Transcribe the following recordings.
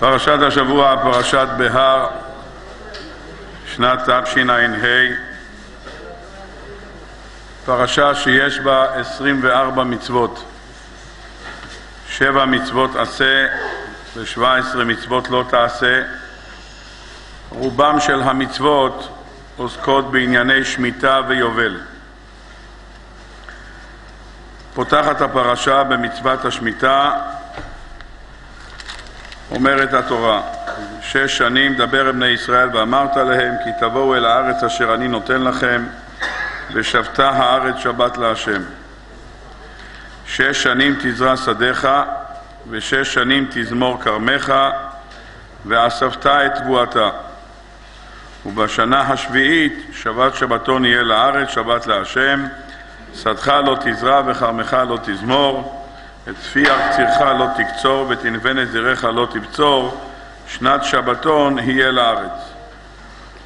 פרשת השבוע, פרשת בהר, שנת תשע"ה, פרשה שיש בה 24 מצוות, שבע מצוות עשה ו-17 מצוות לא תעשה. רובם של המצוות עוסקות בענייני שמיטה ויובל. פותחת הפרשה במצוות השמיטה אומרת התורה, שש שנים דבר אל בני ישראל ואמרת להם כי תבואו אל הארץ אשר אני נותן לכם ושבתה הארץ שבת להשם. שש שנים תזרע שדיך ושש שנים תזמור כרמך ואספת את תבואתה. ובשנה השביעית שבת שבתון יהיה לארץ שבת להשם שדך לא תזרע וכרמך לא תזמור את צפי ארציך לא תקצור את זרעך לא תבצור, שנת שבתון יהיה לארץ.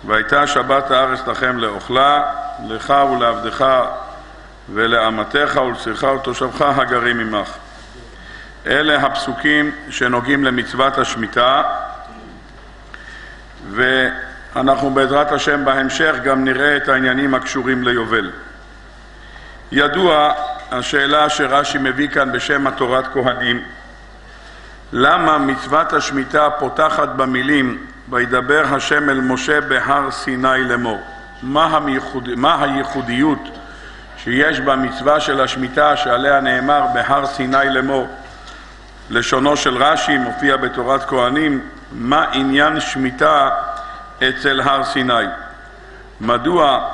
והייתה שבת הארץ לכם לאוכלה, לך ולעבדך ולאמתך ולצריך ולתושבך הגרים עמך. אלה הפסוקים שנוגעים למצוות השמיטה, ואנחנו בעזרת השם בהמשך גם נראה את העניינים הקשורים ליובל. ידוע השאלה שרש"י מביא כאן בשם התורת כהנים, למה מצוות השמיטה פותחת במילים וידבר השם אל משה בהר סיני לאמור? מה, המייחוד, מה הייחודיות שיש במצווה של השמיטה שעליה נאמר בהר סיני לאמור? לשונו של רש"י מופיע בתורת כהנים, מה עניין שמיטה אצל הר סיני? מדוע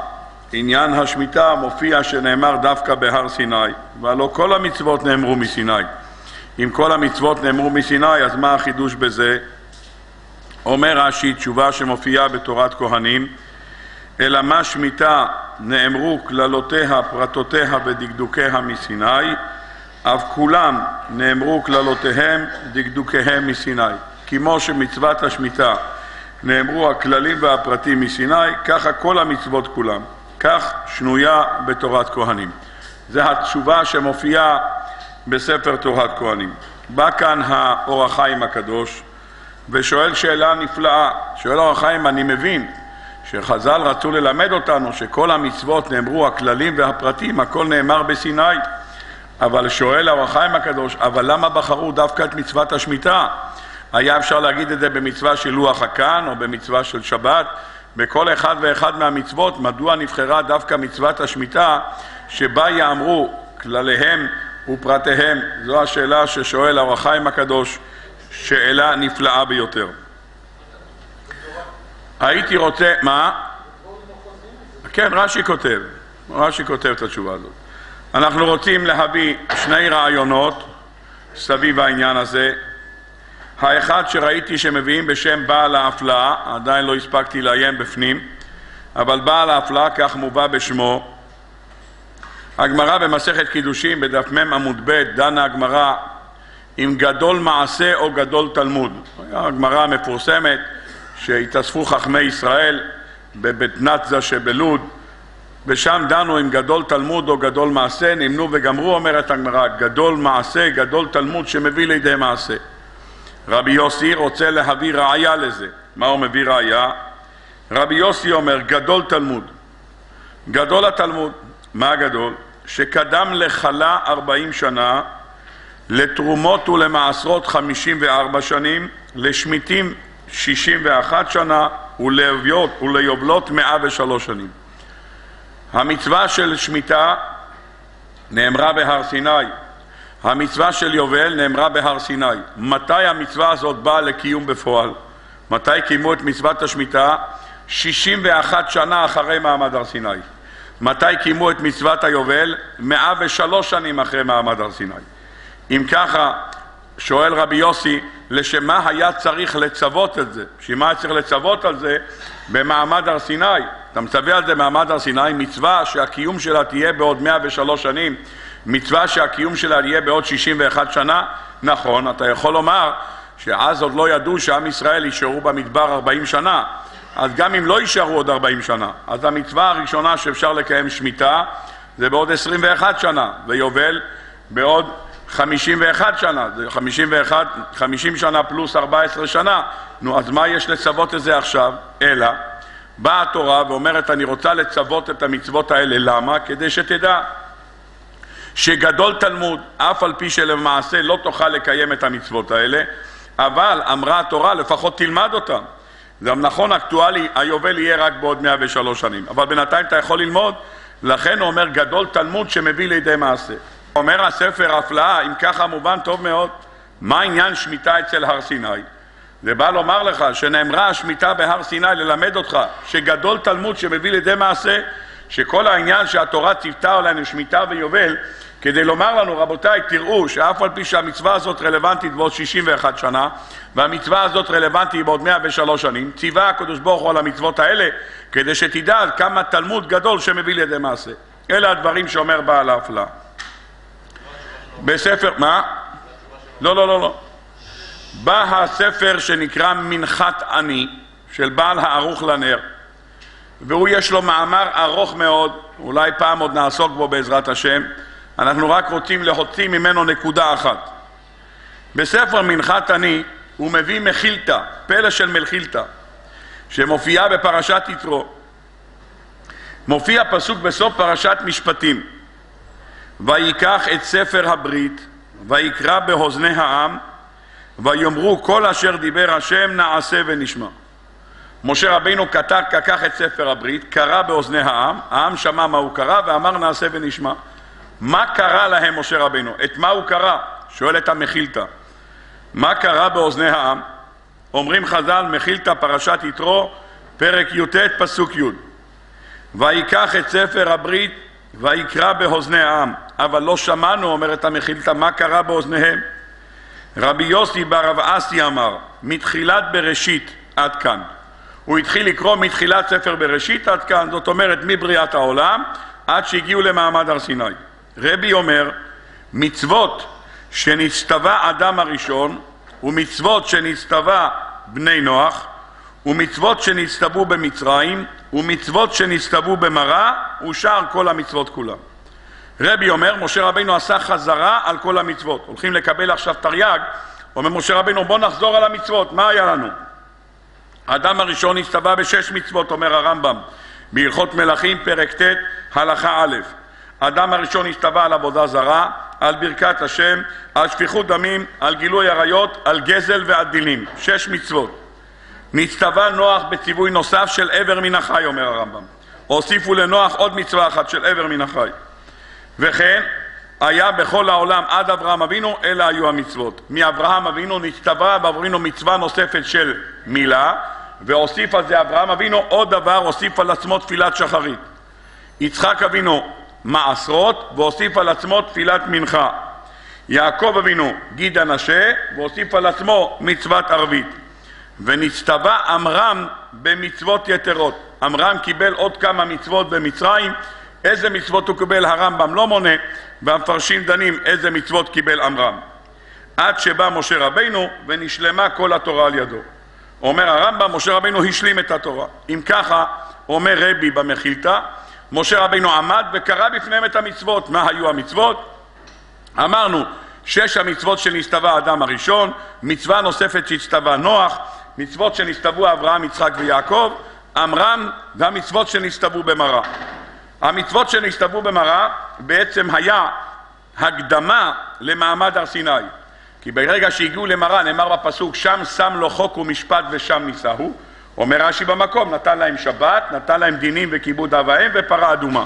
עניין השמיטה מופיע שנאמר דווקא בהר סיני, והלא כל המצוות נאמרו מסיני. אם כל המצוות נאמרו מסיני, אז מה החידוש בזה? אומר רש"י, תשובה שמופיעה בתורת כהנים, אלא מה שמיטה נאמרו קללותיה, פרטותיה ודקדוקיה מסיני, אף כולם נאמרו קללותיהם, דקדוקיהם מסיני. כמו שמצוות השמיטה נאמרו הכללים והפרטים מסיני, ככה כל המצוות כולם. כך שנויה בתורת כהנים. זו התשובה שמופיעה בספר תורת כהנים. בא כאן האור החיים הקדוש ושואל שאלה נפלאה. שואל האור החיים, אני מבין שחז"ל רצו ללמד אותנו שכל המצוות נאמרו, הכללים והפרטים, הכל נאמר בסיני. אבל שואל האור החיים הקדוש, אבל למה בחרו דווקא את מצוות השמיטה? היה אפשר להגיד את זה במצווה של לוח הקן או במצווה של שבת, בכל אחד ואחד מהמצוות, מדוע נבחרה דווקא מצוות השמיטה שבה יאמרו כלליהם ופרטיהם? זו השאלה ששואל האור החיים הקדוש, שאלה נפלאה ביותר. הייתי רוצה, מה? כן, רש"י כותב, רש"י כותב את התשובה הזאת. אנחנו רוצים להביא שני רעיונות סביב העניין הזה, האחד שראיתי שמביאים בשם בעל ההפלאה, עדיין לא הספקתי לעיין בפנים, אבל בעל ההפלאה כך מובא בשמו. הגמרא במסכת קידושין בדף מ עמוד ב' דנה הגמרא אם גדול מעשה או גדול תלמוד. הגמרא המפורסמת שהתאספו חכמי ישראל בבית נתזה שבלוד ושם דנו אם גדול תלמוד או גדול מעשה, נמנו וגמרו אומרת הגמרא גדול מעשה, גדול תלמוד שמביא לידי מעשה רבי יוסי רוצה להביא ראיה לזה. מה הוא מביא ראיה? רבי יוסי אומר, גדול תלמוד. גדול התלמוד. מה גדול? שקדם לחלה ארבעים שנה, לתרומות ולמעשרות חמישים וארבע שנים, לשמיטים שישים ואחת שנה, וליובלות, וליובלות מאה ושלוש שנים. המצווה של שמיטה נאמרה בהר סיני, המצווה של יובל נאמרה בהר סיני. מתי המצווה הזאת באה לקיום בפועל? מתי קיימו את מצוות השמיטה? 61 שנה אחרי מעמד הר סיני. מתי קיימו את מצוות היובל? 103 שנים אחרי מעמד הר סיני. אם ככה, שואל רבי יוסי, לשם מה היה צריך לצוות את זה? בשביל מה צריך לצוות על זה במעמד הר סיני? אתה מצווה על זה במעמד הר סיני, מצווה שהקיום שלה תהיה בעוד 103 שנים. מצווה שהקיום שלה יהיה בעוד 61 שנה, נכון, אתה יכול לומר שאז עוד לא ידעו שעם ישראל יישארו במדבר 40 שנה, אז גם אם לא יישארו עוד 40 שנה, אז המצווה הראשונה שאפשר לקיים שמיטה זה בעוד 21 שנה, ויובל בעוד 51 שנה, זה 51, 50 שנה פלוס 14 שנה, נו אז מה יש לצוות את זה עכשיו? אלא באה התורה ואומרת אני רוצה לצוות את המצוות האלה, למה? כדי שתדע שגדול תלמוד, אף על פי שלמעשה לא תוכל לקיים את המצוות האלה, אבל אמרה התורה לפחות תלמד אותם. זה נכון אקטואלי, היובל יהיה רק בעוד 103 שנים, אבל בינתיים אתה יכול ללמוד, לכן הוא אומר גדול תלמוד שמביא לידי מעשה. אומר הספר הפלאה, אם ככה מובן טוב מאוד, מה עניין שמיטה אצל הר סיני? זה בא לומר לך שנאמרה השמיטה בהר סיני ללמד אותך שגדול תלמוד שמביא לידי מעשה, שכל העניין שהתורה ציוותה עלינו שמיטה ויובל כדי לומר לנו, רבותיי, תראו שאף על פי שהמצווה הזאת רלוונטית בעוד 61 שנה, והמצווה הזאת רלוונטית בעוד 103 שנים, ציווה הקדוש ברוך הוא על המצוות האלה, כדי שתדע כמה תלמוד גדול שמביא לידי מעשה. אלה הדברים שאומר בעל ההפלאה. בספר, מה? לא, לא, לא, לא. בא הספר שנקרא מנחת עני, של בעל הערוך לנר, והוא יש לו מאמר ארוך מאוד, אולי פעם עוד נעסוק בו בעזרת השם, אנחנו רק רוצים להוציא ממנו נקודה אחת. בספר מנחת עני הוא מביא מחילתא, פלא של מחילתא, שמופיעה בפרשת יתרו. מופיע פסוק בסוף פרשת משפטים: ויקח את ספר הברית ויקרא באוזני העם ויאמרו כל אשר דיבר השם נעשה ונשמע. משה רבינו לקח את ספר הברית, קרא באוזני העם, העם שמע מה הוא קרא ואמר נעשה ונשמע. מה קרה להם משה רבינו? את מה הוא קרא? שואלת המחילתא. מה קרה באוזני העם? אומרים חז"ל, מחילתא פרשת יתרו, פרק י"ט פסוק י' ויקח את ספר הברית ויקרא באוזני העם, אבל לא שמענו, אומרת המחילתא, מה קרה באוזניהם? רבי יוסי ברב אסי אמר, מתחילת בראשית עד כאן. הוא התחיל לקרוא מתחילת ספר בראשית עד כאן, זאת אומרת מבריאת העולם עד שהגיעו למעמד הר סיני. רבי אומר, מצוות שנצטווה אדם הראשון ומצוות שנצטווה בני נוח ומצוות שנצטוו במצרים ומצוות שנצטוו במראה ושאר כל המצוות כולם. רבי אומר, משה רבינו עשה חזרה על כל המצוות. הולכים לקבל עכשיו תרי"ג, אומר משה רבינו בוא נחזור על המצוות, מה היה לנו? האדם הראשון הצטווה בשש מצוות, אומר הרמב"ם, בהלכות מלכים, פרק ט', הלכה א'. האדם הראשון הצטווה על עבודה זרה, על ברכת השם, על שפיכות דמים, על גילוי עריות, על גזל ועל דינים. שש מצוות. נצטווה נוח בציווי נוסף של עבר מן החי, אומר הרמב"ם. הוסיפו לנוח עוד מצווה אחת של עבר מן החי. וכן, היה בכל העולם עד אברהם אבינו, אלה היו המצוות. מאברהם אבינו נצטווה בעבורנו מצווה נוספת של מילה, והוסיף על זה אברהם אבינו עוד דבר, הוסיף על עצמו תפילת שחרית. יצחק אבינו מעשרות, והוסיף על עצמו תפילת מנחה. יעקב אבינו גיד הנשה, והוסיף על עצמו מצוות ערבית. ונצטווה עמרם במצוות יתרות. עמרם קיבל עוד כמה מצוות במצרים, איזה מצוות הוא קיבל הרמב"ם לא מונה, והמפרשים דנים איזה מצוות קיבל עמרם. עד שבא משה רבינו ונשלמה כל התורה על ידו. אומר הרמב"ם, משה רבינו השלים את התורה. אם ככה, אומר רבי במחילתא, משה רבינו עמד וקרא בפניהם את המצוות. מה היו המצוות? אמרנו, שש המצוות שנצטווה האדם הראשון, מצווה נוספת שהצטווה נוח, מצוות שנצטוו אברהם, יצחק ויעקב, עמרם והמצוות שנצטוו במראה. המצוות שנצטוו במראה בעצם היה הקדמה למעמד הר סיני. כי ברגע שהגיעו למראה נאמר בפסוק שם שם לו חוק ומשפט ושם נישאו אומר רש"י במקום, נתן להם שבת, נתן להם דינים וכיבוד אב ואם ופרה אדומה.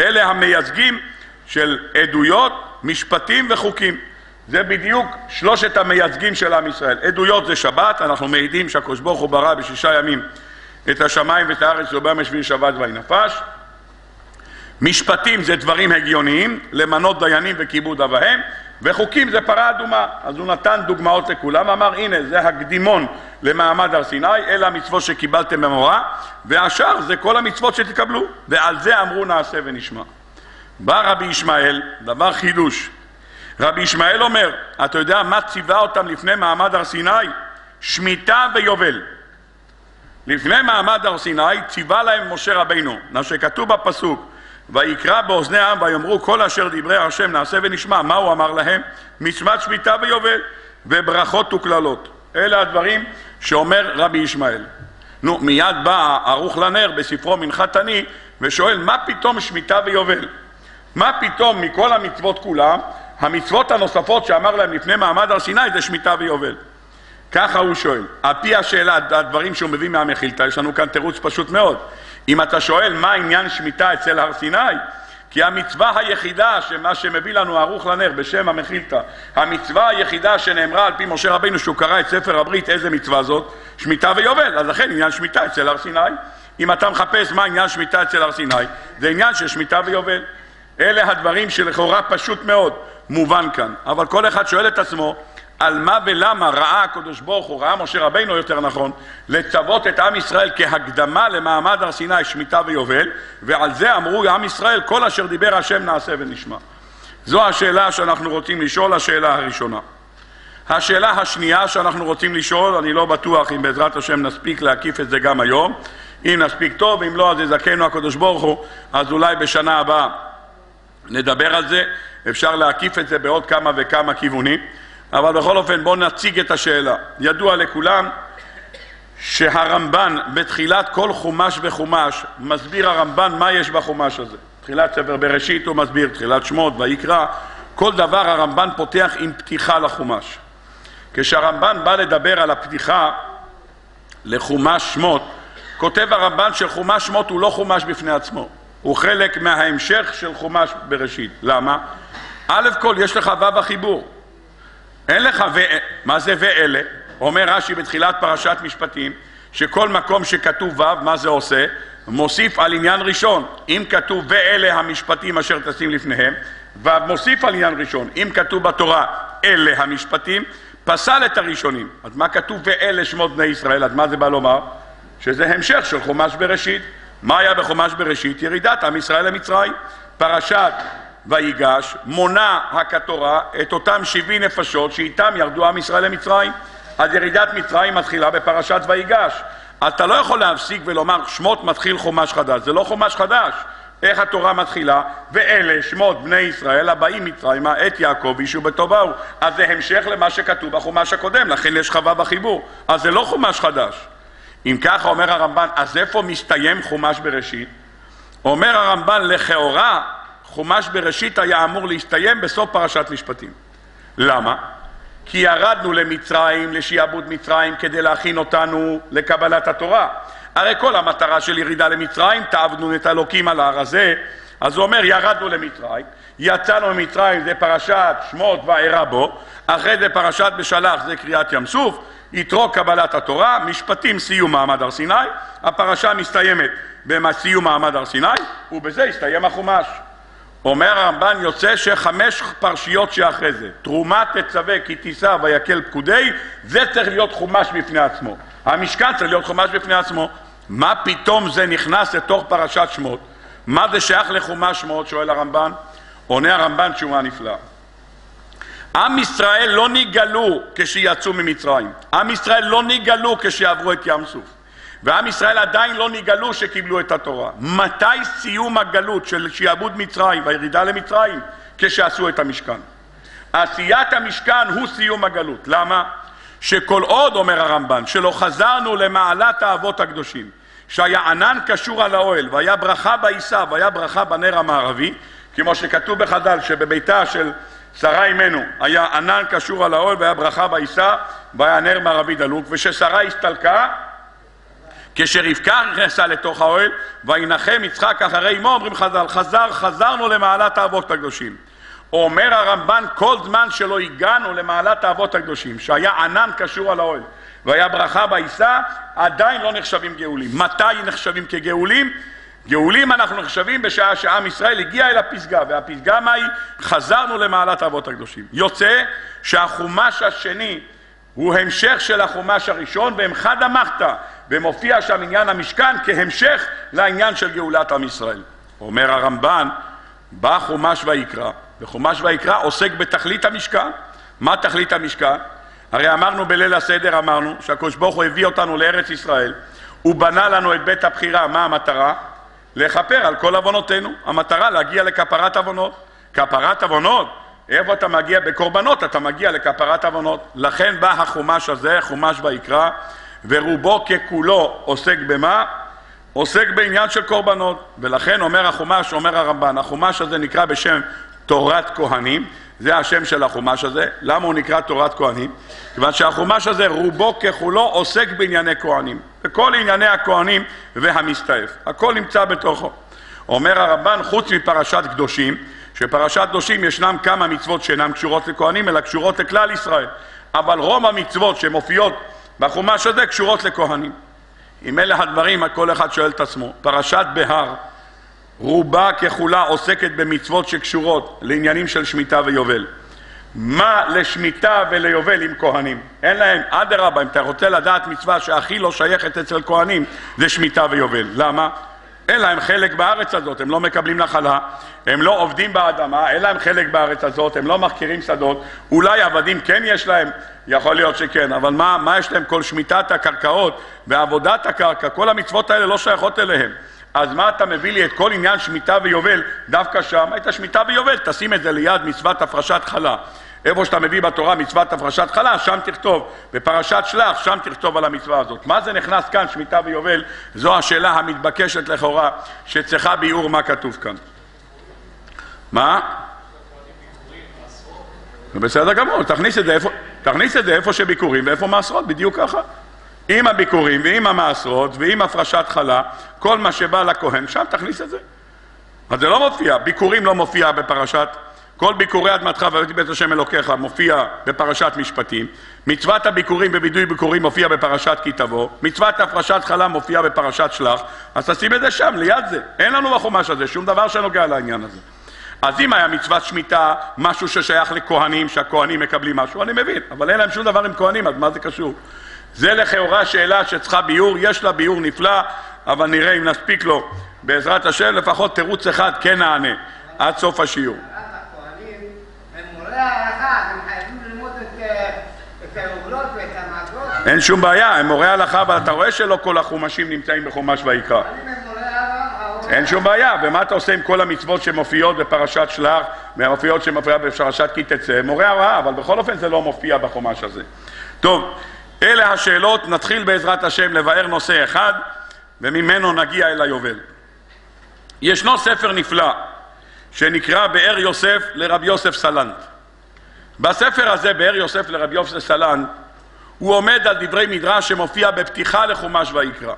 אלה המייצגים של עדויות, משפטים וחוקים. זה בדיוק שלושת המייצגים של עם ישראל. עדויות זה שבת, אנחנו מעידים שהקדוש ברוך הוא ברא בשישה ימים את השמיים ואת הארץ וביום השביעי שבת וינפש. משפטים זה דברים הגיוניים, למנות דיינים וכיבוד אב ואם. וחוקים זה פרה אדומה. אז הוא נתן דוגמאות לכולם, אמר הנה זה הקדימון למעמד הר סיני, אלה המצוות שקיבלתם במורה, והשאר זה כל המצוות שתקבלו, ועל זה אמרו נעשה ונשמע. בא רבי ישמעאל, דבר חידוש. רבי ישמעאל אומר, אתה יודע מה ציווה אותם לפני מעמד הר סיני? שמיטה ויובל. לפני מעמד הר סיני ציווה להם משה רבינו, מה שכתוב בפסוק, ויקרא באוזני העם ויאמרו כל אשר דברי השם נעשה ונשמע. מה הוא אמר להם? מצוות שמיטה ויובל וברכות וקללות. אלה הדברים שאומר רבי ישמעאל. נו, מיד בא ערוך לנר בספרו מנחת עני ושואל מה פתאום שמיטה ויובל? מה פתאום מכל המצוות כולם, המצוות הנוספות שאמר להם לפני מעמד הר סיני זה שמיטה ויובל? ככה הוא שואל. על פי השאלה, הדברים שהוא מביא מהמחילתא, יש לנו כאן תירוץ פשוט מאוד. אם אתה שואל מה עניין שמיטה אצל הר סיני, כי המצווה היחידה, שמה שמביא לנו ערוך לנר בשם המחילתא, המצווה היחידה שנאמרה על פי משה רבינו שהוא קרא את ספר הברית, איזה מצווה זאת? שמיטה ויובל. אז לכן עניין שמיטה אצל הר סיני. אם אתה מחפש מה עניין שמיטה אצל הר סיני, זה עניין של שמיטה ויובל. אלה הדברים שלכאורה פשוט מאוד מובן כאן. אבל כל אחד שואל את עצמו, על מה ולמה ראה הקדוש ברוך הוא, ראה משה רבינו יותר נכון, לצוות את עם ישראל כהקדמה למעמד הר סיני, שמיטה ויובל, ועל זה אמרו עם ישראל, כל אשר דיבר השם נעשה ונשמע. זו השאלה שאנחנו רוצים לשאול, השאלה הראשונה. השאלה השנייה שאנחנו רוצים לשאול, אני לא בטוח אם בעזרת השם נספיק להקיף את זה גם היום, אם נספיק טוב, אם לא אז יזכנו הקדוש ברוך הוא, אז אולי בשנה הבאה נדבר על זה, אפשר להקיף את זה בעוד כמה וכמה כיוונים. אבל בכל אופן בואו נציג את השאלה. ידוע לכולם שהרמב"ן בתחילת כל חומש וחומש מסביר הרמב"ן מה יש בחומש הזה. תחילת ספר בראשית הוא מסביר, תחילת שמות ויקרא, כל דבר הרמב"ן פותח עם פתיחה לחומש. כשהרמב"ן בא לדבר על הפתיחה לחומש שמות, כותב הרמב"ן שחומש שמות הוא לא חומש בפני עצמו, הוא חלק מההמשך של חומש בראשית. למה? א' כל יש לך ו' החיבור, אין לך ו... מה זה ואלה? אומר רש"י בתחילת פרשת משפטים שכל מקום שכתוב ו', מה זה עושה? מוסיף על עניין ראשון. אם כתוב ואלה המשפטים אשר תשים לפניהם, ו' מוסיף על עניין ראשון. אם כתוב בתורה אלה המשפטים, פסל את הראשונים. אז מה כתוב ואלה שמות בני ישראל? אז מה זה בא לומר? שזה המשך של חומש בראשית. מה היה בחומש בראשית? ירידת עם ישראל למצרים. פרשת ויגש, מונה הכתורה את אותם שבעי נפשות שאיתם ירדו עם ישראל למצרים. אז ירידת מצרים מתחילה בפרשת ויגש. אתה לא יכול להפסיק ולומר שמות מתחיל חומש חדש, זה לא חומש חדש. איך התורה מתחילה? ואלה שמות בני ישראל הבאים מצרימה את יעקב אישו בטובהו. אז זה המשך למה שכתוב בחומש הקודם, לכן יש חווה בחיבור. אז זה לא חומש חדש. אם ככה אומר הרמב"ן, אז איפה מסתיים חומש בראשית? אומר הרמב"ן, לכאורה חומש בראשית היה אמור להסתיים בסוף פרשת משפטים. למה? כי ירדנו למצרים, לשעבוד מצרים, כדי להכין אותנו לקבלת התורה. הרי כל המטרה של ירידה למצרים, תעבדנו את אלוקים על ההר הזה, אז הוא אומר, ירדנו למצרים, יצאנו ממצרים, זה פרשת שמות וארא בו, אחרי זה פרשת בשלח, זה קריאת ים סוף, יתרו קבלת התורה, משפטים סיום מעמד הר סיני, הפרשה מסתיימת בסיום מעמד הר סיני, ובזה הסתיים החומש. אומר הרמב"ן יוצא שחמש פרשיות שאחרי זה, תרומה תצווה כי תישא ויקל פקודי, זה צריך להיות חומש בפני עצמו. המשכן צריך להיות חומש בפני עצמו. מה פתאום זה נכנס לתוך פרשת שמות? מה זה שייך לחומש שמות? שואל הרמב"ן. עונה הרמב"ן תשובה נפלאה. עם ישראל לא נגאלו כשיצאו ממצרים. עם ישראל לא נגאלו כשיעברו את ים סוף. ועם ישראל עדיין לא נגאלו שקיבלו את התורה. מתי סיום הגלות של שעבוד מצרים והירידה למצרים? כשעשו את המשכן. עשיית המשכן הוא סיום הגלות. למה? שכל עוד, אומר הרמב"ן, שלא חזרנו למעלת האבות הקדושים, שהיה ענן קשור על האוהל, והיה ברכה בעיסה, והיה ברכה בנר המערבי, כמו שכתוב בחז"ל, שבביתה של שרה אימנו היה ענן קשור על האוהל, והיה ברכה בעיסה, והיה נר מערבי דלוק, וכששרה הסתלקה, כשרבקה נכנסה לתוך האוהל, וינחם יצחק אחרי אמו, אומרים חז"ל, חזר, חזרנו למעלת האבות הקדושים. אומר הרמב"ן, כל זמן שלא הגענו למעלת האבות הקדושים, שהיה ענן קשור על האוהל, והיה ברכה בעיסה, עדיין לא נחשבים גאולים. מתי נחשבים כגאולים? גאולים אנחנו נחשבים בשעה שעם ישראל הגיע אל הפסגה, והפסגה מהי? חזרנו למעלת האבות הקדושים. יוצא שהחומש השני הוא המשך של החומש הראשון, חד אמרת, ומופיע שם עניין המשכן כהמשך לעניין של גאולת עם ישראל. אומר הרמב"ן, בא חומש ויקרא, וחומש ויקרא עוסק בתכלית המשכן. מה תכלית המשכן? הרי אמרנו בליל הסדר, אמרנו שהקדוש ברוך הוא הביא אותנו לארץ ישראל, הוא בנה לנו את בית הבחירה, מה המטרה? לכפר על כל עוונותינו. המטרה להגיע לכפרת עוונות. כפרת עוונות, איפה אתה מגיע? בקורבנות אתה מגיע לכפרת עוונות. לכן בא החומש הזה, חומש ויקרא, ורובו ככולו עוסק במה? עוסק בעניין של קורבנות. ולכן אומר החומש, אומר הרמב"ן, החומש הזה נקרא בשם תורת כהנים, זה השם של החומש הזה. למה הוא נקרא תורת כהנים? כיוון שהחומש הזה רובו ככולו עוסק בענייני כהנים. בכל ענייני הכהנים והמסתעף. הכל נמצא בתוכו. אומר הרמב"ן, חוץ מפרשת קדושים, שפרשת קדושים ישנם כמה מצוות שאינן קשורות לכהנים, אלא קשורות לכלל ישראל. אבל רוב המצוות שמופיעות בחומש הזה קשורות לכהנים. אם אלה הדברים, כל אחד שואל את עצמו. פרשת בהר, רובה ככולה עוסקת במצוות שקשורות לעניינים של שמיטה ויובל. מה לשמיטה וליובל עם כהנים? אין להם, אדרבה, אם אתה רוצה לדעת מצווה שהכי לא שייכת אצל כהנים, זה שמיטה ויובל. למה? אין להם חלק בארץ הזאת, הם לא מקבלים נחלה, הם לא עובדים באדמה, אין להם חלק בארץ הזאת, הם לא מחכירים שדות, אולי עבדים כן יש להם, יכול להיות שכן, אבל מה, מה יש להם? כל שמיטת הקרקעות ועבודת הקרקע, כל המצוות האלה לא שייכות אליהם. אז מה אתה מביא לי את כל עניין שמיטה ויובל דווקא שם? את השמיטה ויובל, תשים את זה ליד מצוות הפרשת חלה. איפה שאתה מביא בתורה מצוות הפרשת חלה, שם תכתוב. בפרשת שלח, שם תכתוב על המצווה הזאת. מה זה נכנס כאן, שמיטה ויובל? זו השאלה המתבקשת לכאורה, שצריכה ביאור מה כתוב כאן. מה? בסדר גמור, תכניס את זה איפה, תכניס את זה איפה שביקורים ואיפה מעשרות, בדיוק ככה. עם הביקורים ועם המעשרות ועם הפרשת חלה, כל מה שבא לכהן, שם תכניס את זה. אז זה לא מופיע, ביקורים לא מופיע בפרשת, כל ביקורי אדמתך והבאתי בית השם אלוקיך מופיע בפרשת משפטים, מצוות הביקורים בווידוי ביקורים מופיע בפרשת כי תבוא, מצוות הפרשת חלה מופיע בפרשת שלח, אז תשים את זה שם, ליד זה. אין לנו בחומש הזה שום דבר שנוגע לעניין הזה. אז אם היה מצוות שמיטה, משהו ששייך לכהנים, שהכהנים מקבלים משהו, אני מבין, אבל אין להם שום דבר עם כהנים, אז מה זה קשור? זה לכאורה שאלה שצריכה ביור, יש לה ביור נפלא, אבל נראה אם נספיק לו בעזרת השם, לפחות תירוץ אחד כן נענה עד סוף השיעור. אין שום בעיה, הם מורי הלכה, אבל אתה רואה שלא כל החומשים נמצאים בחומש ויקרא. אין שום בעיה, ומה אתה עושה עם כל המצוות שמופיעות בפרשת שלח, והמופיעות שמופיעות בפרשת כי תצא? מורה הרעה, אבל בכל אופן זה לא מופיע בחומש הזה. טוב, אלה השאלות, נתחיל בעזרת השם לבאר נושא אחד, וממנו נגיע אל היובל. ישנו ספר נפלא, שנקרא באר יוסף לרבי יוסף סלנט. בספר הזה, באר יוסף לרבי יוסף סלנט, הוא עומד על דברי מדרש שמופיע בפתיחה לחומש ויקרא.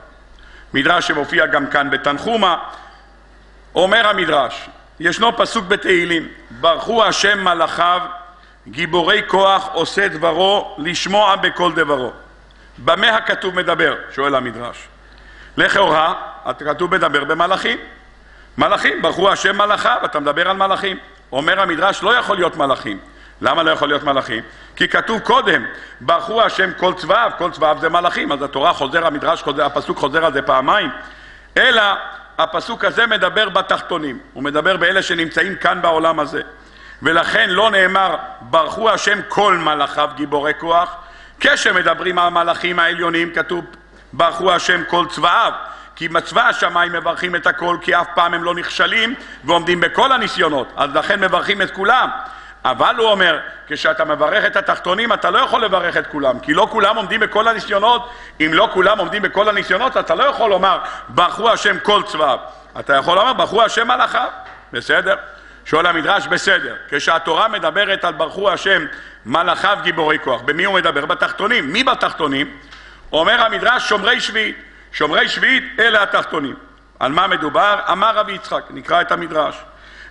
מדרש שמופיע גם כאן בתנחומה, אומר המדרש, ישנו פסוק בתהילים, ברכו השם מלאכיו גיבורי כוח עושה דברו לשמוע בכל דברו. במה הכתוב מדבר? שואל המדרש. לכאורה, הכתוב מדבר במלאכים. מלאכים, ברכו השם מלאכיו, אתה מדבר על מלאכים. אומר המדרש, לא יכול להיות מלאכים. למה לא יכול להיות מלאכים? כי כתוב קודם, ברכו השם כל צבאיו, כל צבאיו זה מלאכים, אז התורה חוזר, המדרש חוזר, הפסוק חוזר על זה פעמיים. אלא הפסוק הזה מדבר בתחתונים, הוא מדבר באלה שנמצאים כאן בעולם הזה. ולכן לא נאמר ברכו השם כל מלאכיו גיבורי כוח, כשמדברים על המלאכים העליונים כתוב ברכו השם כל צבאיו, כי מצווה השמיים מברכים את הכל כי אף פעם הם לא נכשלים ועומדים בכל הניסיונות, אז לכן מברכים את כולם. אבל הוא אומר, כשאתה מברך את התחתונים אתה לא יכול לברך את כולם, כי לא כולם עומדים בכל הניסיונות, אם לא כולם עומדים בכל הניסיונות אתה לא יכול לומר ברכו השם כל צבאיו, אתה יכול לומר ברכו השם מלאכיו, בסדר? שואל המדרש, בסדר. כשהתורה מדברת על ברכו השם מלאכיו גיבורי כוח, במי הוא מדבר? בתחתונים. מי בתחתונים? אומר המדרש שומרי שביעית. שומרי שביעית אלה התחתונים. על מה מדובר? אמר רבי יצחק, נקרא את המדרש.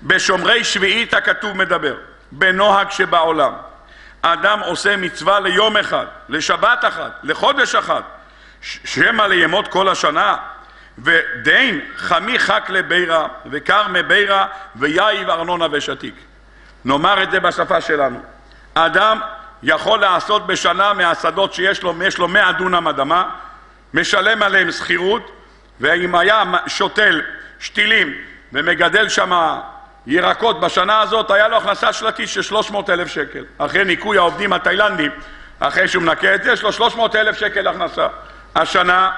בשומרי שביעית הכתוב מדבר, בנוהג שבעולם. אדם עושה מצווה ליום אחד, לשבת אחת, לחודש אחד, שמא לימות כל השנה, ודין חמי חק לבירה וקר מבירה ויאיב ארנונה ושתיק. נאמר את זה בשפה שלנו. האדם יכול לעשות בשנה מהשדות שיש לו, יש לו מאה דונם אדמה, משלם עליהם שכירות, ואם היה שותל שתילים ומגדל שם ירקות בשנה הזאת, היה לו הכנסה שנתית של 300 אלף שקל. אחרי ניקוי העובדים התאילנדים, אחרי שהוא מנקה את זה, יש לו 300 אלף שקל הכנסה. השנה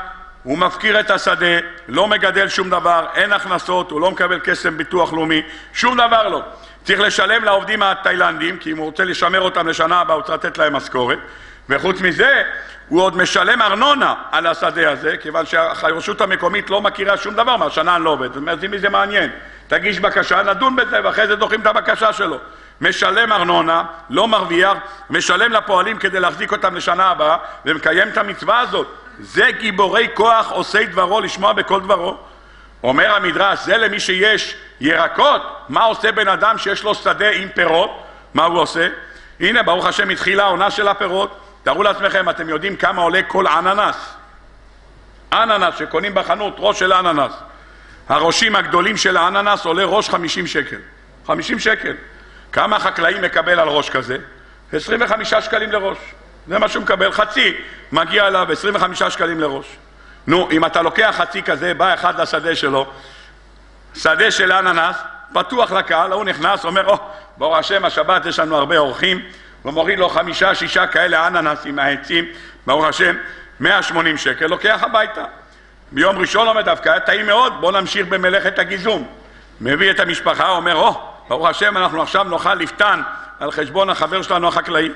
הוא מפקיר את השדה, לא מגדל שום דבר, אין הכנסות, הוא לא מקבל כסף ביטוח לאומי, שום דבר לא. צריך לשלם לעובדים התאילנדים, כי אם הוא רוצה לשמר אותם לשנה הבאה הוא צריך לתת להם משכורת, וחוץ מזה הוא עוד משלם ארנונה על השדה הזה, כיוון שהרשות המקומית לא מכירה שום דבר מהשנה אני לא עובד. זאת אומרת, זה מעניין, תגיש בקשה, נדון בזה, ואחרי זה דוחים את הבקשה שלו. משלם ארנונה, לא מרוויח, משלם לפועלים כדי להחזיק אותם לשנה הבאה, ומקיים את המצווה הזאת. זה גיבורי כוח עושי דברו לשמוע בכל דברו. אומר המדרש, זה למי שיש ירקות, מה עושה בן אדם שיש לו שדה עם פירות? מה הוא עושה? הנה, ברוך השם, התחילה העונה של הפירות. תארו לעצמכם, אתם יודעים כמה עולה כל אננס? אננס שקונים בחנות, ראש של אננס. הראשים הגדולים של האננס עולה ראש 50 שקל. 50 שקל. כמה חקלאי מקבל על ראש כזה? 25 שקלים לראש. זה מה שהוא מקבל, חצי מגיע אליו 25 שקלים לראש. נו, אם אתה לוקח חצי כזה, בא אחד לשדה שלו, שדה של אננס, פתוח לקהל, הוא נכנס, אומר, או, oh, ברוך השם, השבת יש לנו הרבה אורחים, ומוריד לו חמישה, שישה כאלה אננסים מהעצים, ברוך השם, 180 שקל, לוקח הביתה. ביום ראשון אומר דווקא, היה טעים מאוד, בוא נמשיך במלאכת הגיזום. מביא את המשפחה, אומר, או, oh, ברוך השם, אנחנו עכשיו נאכל לפתן על חשבון החבר שלנו החקלאי.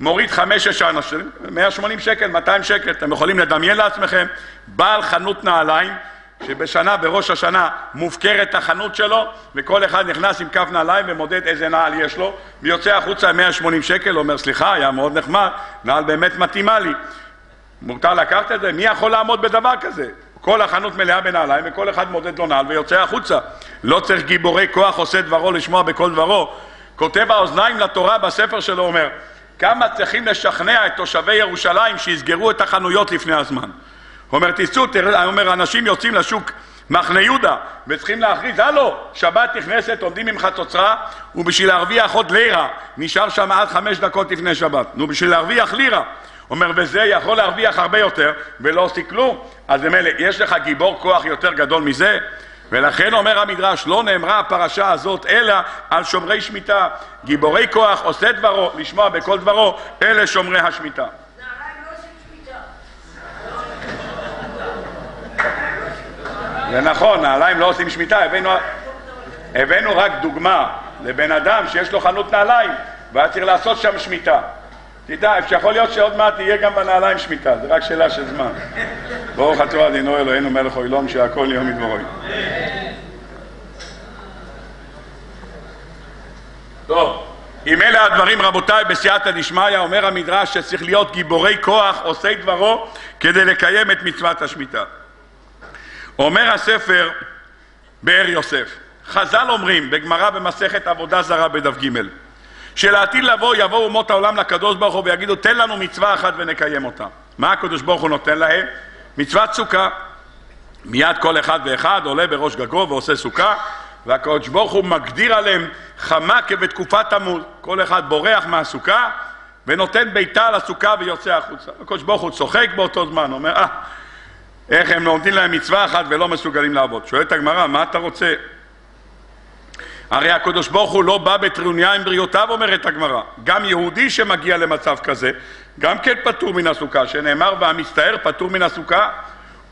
מוריד חמש-שש אנשים, 180 שקל, 200 שקל, אתם יכולים לדמיין לעצמכם, בעל חנות נעליים, שבשנה, בראש השנה, מופקרת החנות שלו, וכל אחד נכנס עם כף נעליים ומודד איזה נעל יש לו, ויוצא החוצה 180 שקל, אומר, סליחה, היה מאוד נחמד, נעל באמת מתאימה לי. מותר לקחת את זה? מי יכול לעמוד בדבר כזה? כל החנות מלאה בנעליים וכל אחד מודד לו נעל ויוצא החוצה. לא צריך גיבורי כוח עושה דברו לשמוע בכל דברו. כותב האוזניים לתורה בספר שלו אומר כמה צריכים לשכנע את תושבי ירושלים שיסגרו את החנויות לפני הזמן. הוא אומר, תצאו, אומר, אנשים יוצאים לשוק מחנה יהודה וצריכים להכריז, הלו, שבת נכנסת, עומדים עם חצוצרה ובשביל להרוויח עוד לירה, נשאר שם עד חמש דקות לפני שבת. נו, בשביל להרוויח לירה. אומר, וזה יכול להרוויח הרבה יותר ולא עושה כלום, אז ממילא, יש לך גיבור כוח יותר גדול מזה? ולכן אומר המדרש, לא נאמרה הפרשה הזאת אלא על שומרי שמיטה. גיבורי כוח עושה דברו, לשמוע בכל דברו, אלה שומרי השמיטה. זה נכון, נעליים לא עושים שמיטה, הבאנו, הבאנו רק דוגמה לבן אדם שיש לו חנות נעליים והיה צריך לעשות שם שמיטה. תדע, שיכול להיות שעוד מעט יהיה גם בנעליים שמיטה, זה רק שאלה של זמן. ברוך התורה דינו אלוהינו מלך אוילום שהכל יום מדברו. טוב, אם אלה הדברים רבותיי בסייעתא דשמיא אומר המדרש שצריך להיות גיבורי כוח עושי דברו כדי לקיים את מצוות השמיטה. אומר הספר באר יוסף, חז"ל אומרים בגמרא במסכת עבודה זרה בדף ג' שלעתיד לבוא יבואו אומות העולם לקדוש ברוך הוא ויגידו תן לנו מצווה אחת ונקיים אותה. מה הקדוש ברוך הוא נותן להם? מצוות סוכה. מיד כל אחד ואחד עולה בראש גגו ועושה סוכה והקדוש ברוך הוא מגדיר עליהם חמה כבתקופת תמוז. כל אחד בורח מהסוכה ונותן ביתה על הסוכה ויוצא החוצה. הקדוש ברוך הוא צוחק באותו זמן, אומר אה, איך הם נותנים להם מצווה אחת ולא מסוגלים לעבוד. שואלת הגמרא, מה אתה רוצה? הרי הקדוש ברוך הוא לא בא בטרוניה עם בריאותיו, אומרת הגמרא. גם יהודי שמגיע למצב כזה, גם כן פטור מן הסוכה, שנאמר והמסתער פטור מן הסוכה.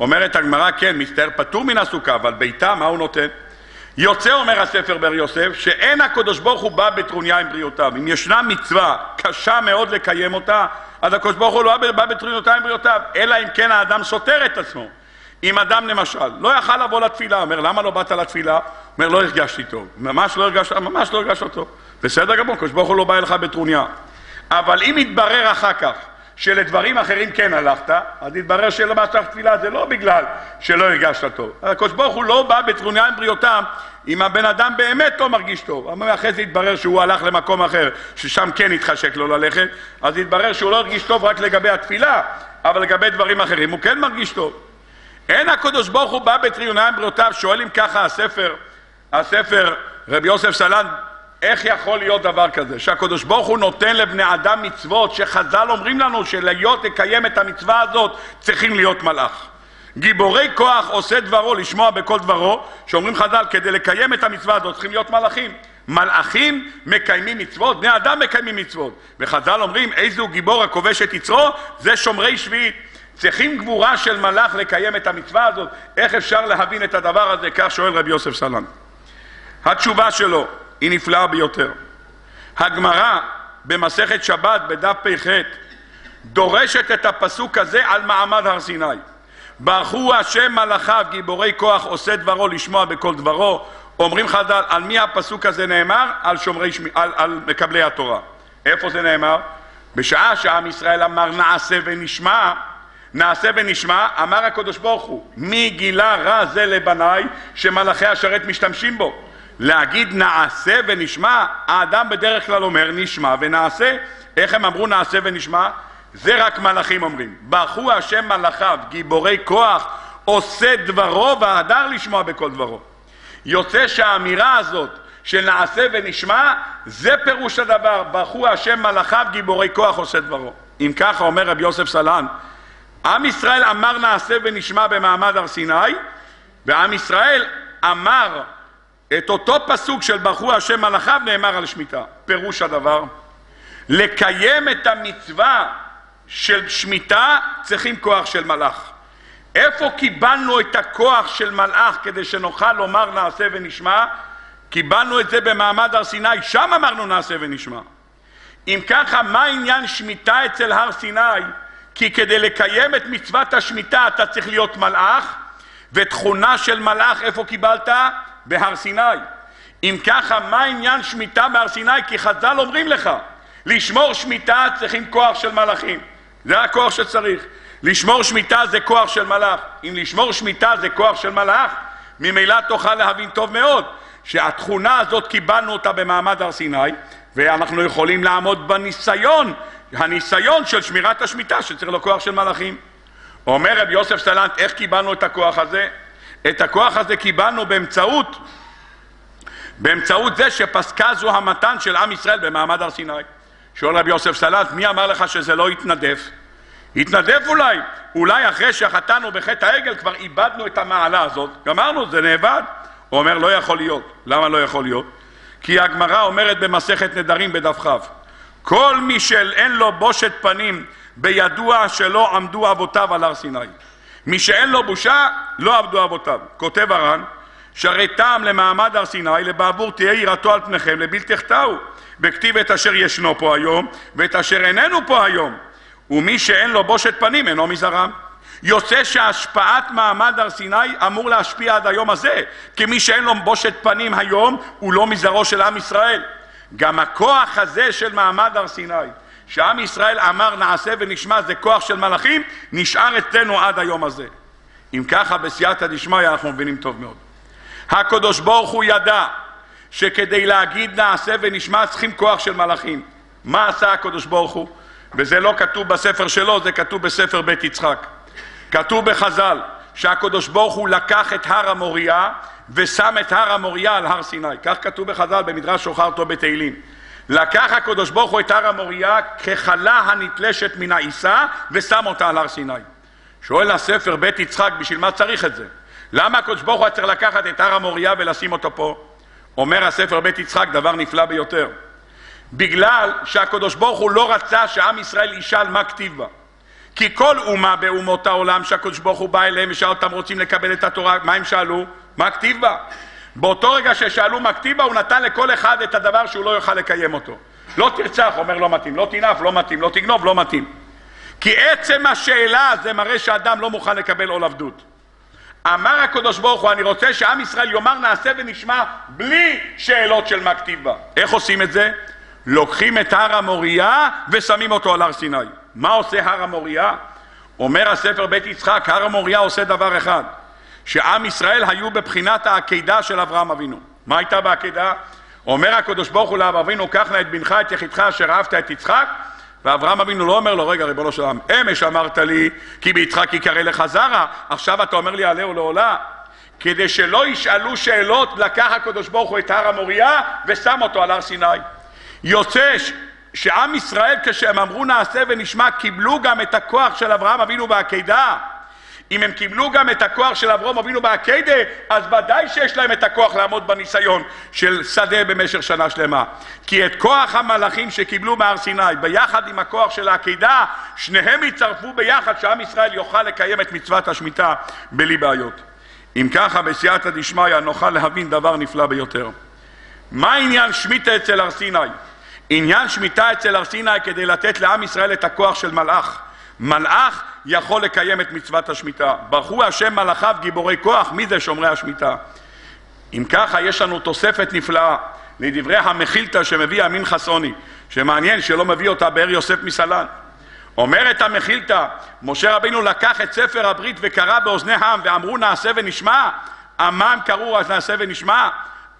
אומרת הגמרא, כן, מסתער פטור מן הסוכה, אבל ביתה, מה הוא נותן? יוצא, אומר הספר בר יוסף, שאין הקדוש ברוך הוא בא בטרוניה עם בריאותיו. אם ישנה מצווה קשה מאוד לקיים אותה, אז הקדוש ברוך הוא לא בא בטרוניה עם בריאותיו, אלא אם כן האדם סותר את עצמו. אם אדם למשל לא יכל לבוא לתפילה, אומר למה לא באת לתפילה? אומר לא הרגשתי טוב, ממש לא הרגשת, ממש לא הרגשת טוב, בסדר גמור, הקדוש ברוך הוא לא בא אליך בטרוניה, אבל אם יתברר אחר כך שלדברים אחרים כן הלכת, אז יתברר שלמה שצריך תפילה זה לא בגלל שלא הרגשת טוב, הקדוש ברוך הוא לא בא בטרוניה עם בריאותם אם הבן אדם באמת לא מרגיש טוב, אחרי זה יתברר שהוא הלך למקום אחר ששם כן התחשק לו ללכת, אז יתברר שהוא לא הרגיש טוב רק לגבי התפילה, אבל לגבי דברים אחרים הוא כן מרגיש טוב אין הקדוש ברוך הוא בא בטריוניים בריאותיו, שואל אם ככה הספר, הספר רבי יוסף סלן, איך יכול להיות דבר כזה, שהקדוש ברוך הוא נותן לבני אדם מצוות שחז"ל אומרים לנו שלהיות לקיים את המצווה הזאת צריכים להיות מלאך. גיבורי כוח עושה דברו, לשמוע בכל דברו, שאומרים חז"ל, כדי לקיים את המצווה הזאת צריכים להיות מלאכים. מלאכים מקיימים מצוות, בני אדם מקיימים מצוות. וחז"ל אומרים, איזו גיבור הכובש את יצרו? זה שומרי שביעית. צריכים גבורה של מלאך לקיים את המצווה הזאת, איך אפשר להבין את הדבר הזה? כך שואל רבי יוסף סלן. התשובה שלו היא נפלאה ביותר. הגמרא במסכת שבת בדף פ"ח דורשת את הפסוק הזה על מעמד הר סיני. ברכו השם מלאכיו גיבורי כוח עושה דברו לשמוע בכל דברו אומרים חז"ל, על מי הפסוק הזה נאמר? על, שומרי, על, על מקבלי התורה. איפה זה נאמר? בשעה שעם ישראל אמר נעשה ונשמע, נעשה ונשמע, אמר הקדוש ברוך הוא, מי גילה רע זה לבניי שמלאכי השרת משתמשים בו? להגיד נעשה ונשמע, האדם בדרך כלל אומר נשמע ונעשה. איך הם אמרו נעשה ונשמע? זה רק מלאכים אומרים. ברכו השם מלאכיו, גיבורי כוח, עושה דברו והדר לשמוע בכל דברו. יוצא שהאמירה הזאת של נעשה ונשמע, זה פירוש הדבר, ברכו השם מלאכיו גיבורי כוח עושה דברו. אם ככה אומר רבי יוסף סלן, עם ישראל אמר נעשה ונשמע במעמד הר סיני, ועם ישראל אמר את אותו פסוק של ברכו השם מלאכיו נאמר על שמיטה. פירוש הדבר, לקיים את המצווה של שמיטה צריכים כוח של מלאך. איפה קיבלנו את הכוח של מלאך כדי שנוכל לומר נעשה ונשמע? קיבלנו את זה במעמד הר סיני, שם אמרנו נעשה ונשמע. אם ככה, מה עניין שמיטה אצל הר סיני? כי כדי לקיים את מצוות השמיטה אתה צריך להיות מלאך, ותכונה של מלאך איפה קיבלת? בהר סיני. אם ככה, מה עניין שמיטה בהר סיני? כי חז"ל אומרים לך, לשמור שמיטה צריכים כוח של מלאכים. זה הכוח שצריך. לשמור שמיטה זה כוח של מלאך. אם לשמור שמיטה זה כוח של מלאך, ממילא תוכל להבין טוב מאוד שהתכונה הזאת קיבלנו אותה במעמד הר סיני, ואנחנו יכולים לעמוד בניסיון, הניסיון של שמירת השמיטה שצריך לו כוח של מלאכים. אומר רב יוסף סלנט, איך קיבלנו את הכוח הזה? את הכוח הזה קיבלנו באמצעות, באמצעות זה שפסקה זו המתן של עם ישראל במעמד הר סיני. שואל רבי יוסף סלנט, מי אמר לך שזה לא יתנדף? התנדב אולי, אולי אחרי שחטאנו בחטא העגל כבר איבדנו את המעלה הזאת, גמרנו, זה נאבד. הוא אומר, לא יכול להיות. למה לא יכול להיות? כי הגמרא אומרת במסכת נדרים בדף כ' כל מי שאין לו בושת פנים בידוע שלא עמדו אבותיו על הר סיני. מי שאין לו בושה, לא עבדו אבותיו. כותב הר"ן, שהרי טעם למעמד הר סיני, לבעבור תהיה יראתו על פניכם, לבלתי תחטאו. וכתיב את אשר ישנו פה היום, ואת אשר איננו פה היום. ומי שאין לו בושת פנים אינו מזרם. יוצא שהשפעת מעמד הר סיני אמור להשפיע עד היום הזה, כי מי שאין לו בושת פנים היום הוא לא מזרעו של עם ישראל. גם הכוח הזה של מעמד הר סיני, שעם ישראל אמר נעשה ונשמע זה כוח של מלאכים, נשאר אצלנו עד היום הזה. אם ככה בסייעתא דשמיא אנחנו מבינים טוב מאוד. הקדוש ברוך הוא ידע שכדי להגיד נעשה ונשמע צריכים כוח של מלאכים. מה עשה הקדוש ברוך הוא? וזה לא כתוב בספר שלו, זה כתוב בספר בית יצחק. כתוב בחז"ל שהקדוש ברוך הוא לקח את הר המוריה ושם את הר המוריה על הר סיני. כך כתוב בחז"ל במדרש שוחרתו בתהילים. לקח הקדוש ברוך הוא את הר המוריה כחלה הנתלשת מן העיסה ושם אותה על הר סיני. שואל הספר בית יצחק, בשביל מה צריך את זה? למה הקדוש ברוך הוא צריך לקחת את הר המוריה ולשים אותו פה? אומר הספר בית יצחק דבר נפלא ביותר. בגלל שהקדוש ברוך הוא לא רצה שעם ישראל ישאל מה כתיב בה. כי כל אומה באומות העולם שהקדוש ברוך הוא בא אליהם ושאל אותם רוצים לקבל את התורה, מה הם שאלו? מה כתיב בה? באותו רגע ששאלו מה כתיב בה הוא נתן לכל אחד את הדבר שהוא לא יוכל לקיים אותו. לא תרצח, אומר לא מתאים, לא תנאף, לא מתאים, לא תגנוב, לא מתאים. כי עצם השאלה זה מראה שאדם לא מוכן לקבל עול עבדות. אמר הקדוש ברוך הוא, אני רוצה שעם ישראל יאמר נעשה ונשמע בלי שאלות של מה כתיב בה. איך עושים את זה? לוקחים את הר המוריה ושמים אותו על הר סיני. מה עושה הר המוריה? אומר הספר בית יצחק, הר המוריה עושה דבר אחד, שעם ישראל היו בבחינת העקידה של אברהם אבינו. מה הייתה בעקידה? אומר הקדוש ברוך הוא לאברהם אבינו, קח נא את בנך, את יחידך אשר אהבת את יצחק, ואברהם אבינו לא אומר לו, רגע, ריבונו של עולם, אמש אמרת לי, כי ביצחק יקרא לך זרע, עכשיו אתה אומר לי, עלה לעולה. כדי שלא ישאלו שאלות, לקח הקדוש ברוך הוא את הר המוריה ושם אותו על הר סיני. יוצא שעם ישראל כשהם אמרו נעשה ונשמע קיבלו גם את הכוח של אברהם אבינו בעקידה אם הם קיבלו גם את הכוח של אברום אבינו בעקדה, אז ודאי שיש להם את הכוח לעמוד בניסיון של שדה במשך שנה שלמה. כי את כוח המלאכים שקיבלו מהר סיני, ביחד עם הכוח של העקדה, שניהם יצרפו ביחד שעם ישראל יוכל לקיים את מצוות השמיטה בלי בעיות. אם ככה, בסייעתא דשמיא נוכל להבין דבר נפלא ביותר. מה עניין שמיטה אצל הר סיני? עניין שמיטה אצל הר סיני כדי לתת לעם ישראל את הכוח של מלאך. מלאך יכול לקיים את מצוות השמיטה. ברכו השם מלאכיו גיבורי כוח, מי זה שומרי השמיטה? אם ככה, יש לנו תוספת נפלאה לדברי המחילתא שמביא אמין חסוני, שמעניין שלא מביא אותה באר יוסף מסלן. אומרת המחילתא, משה רבינו לקח את ספר הברית וקרא באוזני העם ואמרו נעשה ונשמע, אמם קראו אז נעשה ונשמע?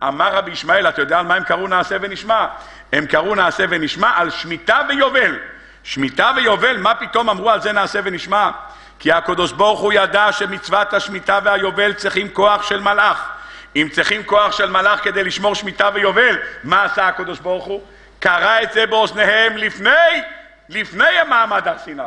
אמר רבי ישמעאל, אתה יודע על מה הם קראו נעשה ונשמע? הם קראו נעשה ונשמע על שמיטה ויובל. שמיטה ויובל, מה פתאום אמרו על זה נעשה ונשמע? כי הקדוש ברוך הוא ידע שמצוות השמיטה והיובל צריכים כוח של מלאך. אם צריכים כוח של מלאך כדי לשמור שמיטה ויובל, מה עשה הקדוש ברוך הוא? קרא את זה באוזניהם לפני, לפני המעמד הר סיני.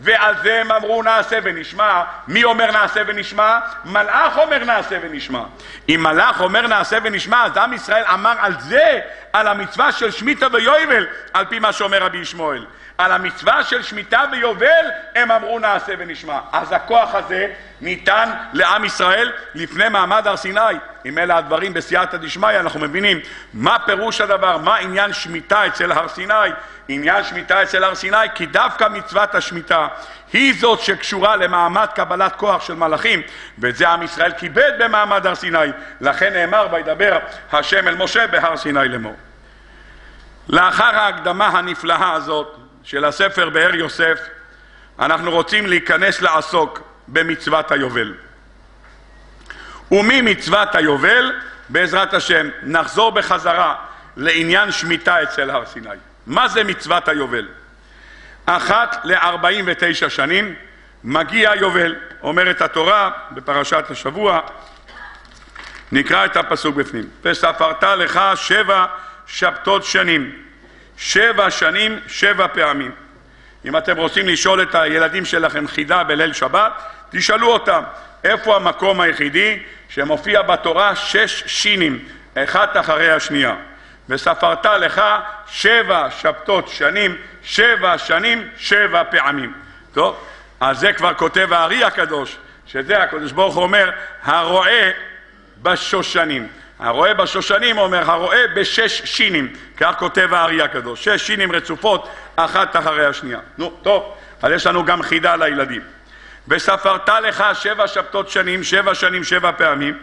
ועל זה הם אמרו נעשה ונשמע. מי אומר נעשה ונשמע? מלאך אומר נעשה ונשמע. אם מלאך אומר נעשה ונשמע, אז עם ישראל אמר על זה, על המצווה של שמיטה ויובל, על פי מה שאומר רבי ישמעאל. על המצווה של שמיטה ויובל הם אמרו נעשה ונשמע. אז הכוח הזה ניתן לעם ישראל לפני מעמד הר סיני. אם אלה הדברים בסייעתא דשמיא, אנחנו מבינים מה פירוש הדבר, מה עניין שמיטה אצל הר סיני. עניין שמיטה אצל הר סיני, כי דווקא מצוות השמיטה היא זאת שקשורה למעמד קבלת כוח של מלאכים, ואת זה עם ישראל כיבד במעמד הר סיני. לכן נאמר וידבר השם אל משה בהר סיני לאמור. לאחר ההקדמה הנפלאה הזאת, של הספר באר יוסף, אנחנו רוצים להיכנס לעסוק במצוות היובל. וממצוות היובל, בעזרת השם, נחזור בחזרה לעניין שמיטה אצל הר סיני. מה זה מצוות היובל? אחת לארבעים ותשע שנים מגיע יובל, אומרת התורה בפרשת השבוע, נקרא את הפסוק בפנים. וספרת לך שבע שבתות שנים שבע שנים, שבע פעמים. אם אתם רוצים לשאול את הילדים שלכם חידה בליל שבת, תשאלו אותם איפה המקום היחידי שמופיע בתורה שש שינים, אחת אחרי השנייה. וספרת לך שבע שבתות שנים, שבע שנים, שבע פעמים. טוב, אז זה כבר כותב הארי הקדוש, שזה הקדוש ברוך הוא אומר, הרואה בשושנים. הרואה בשושנים אומר הרואה בשש שינים, כך כותב הארי הקדוש, שש שינים רצופות אחת אחרי השנייה. נו, טוב, אז יש לנו גם חידה לילדים. וספרת לך שבע שבתות שנים, שבע שנים שבע פעמים,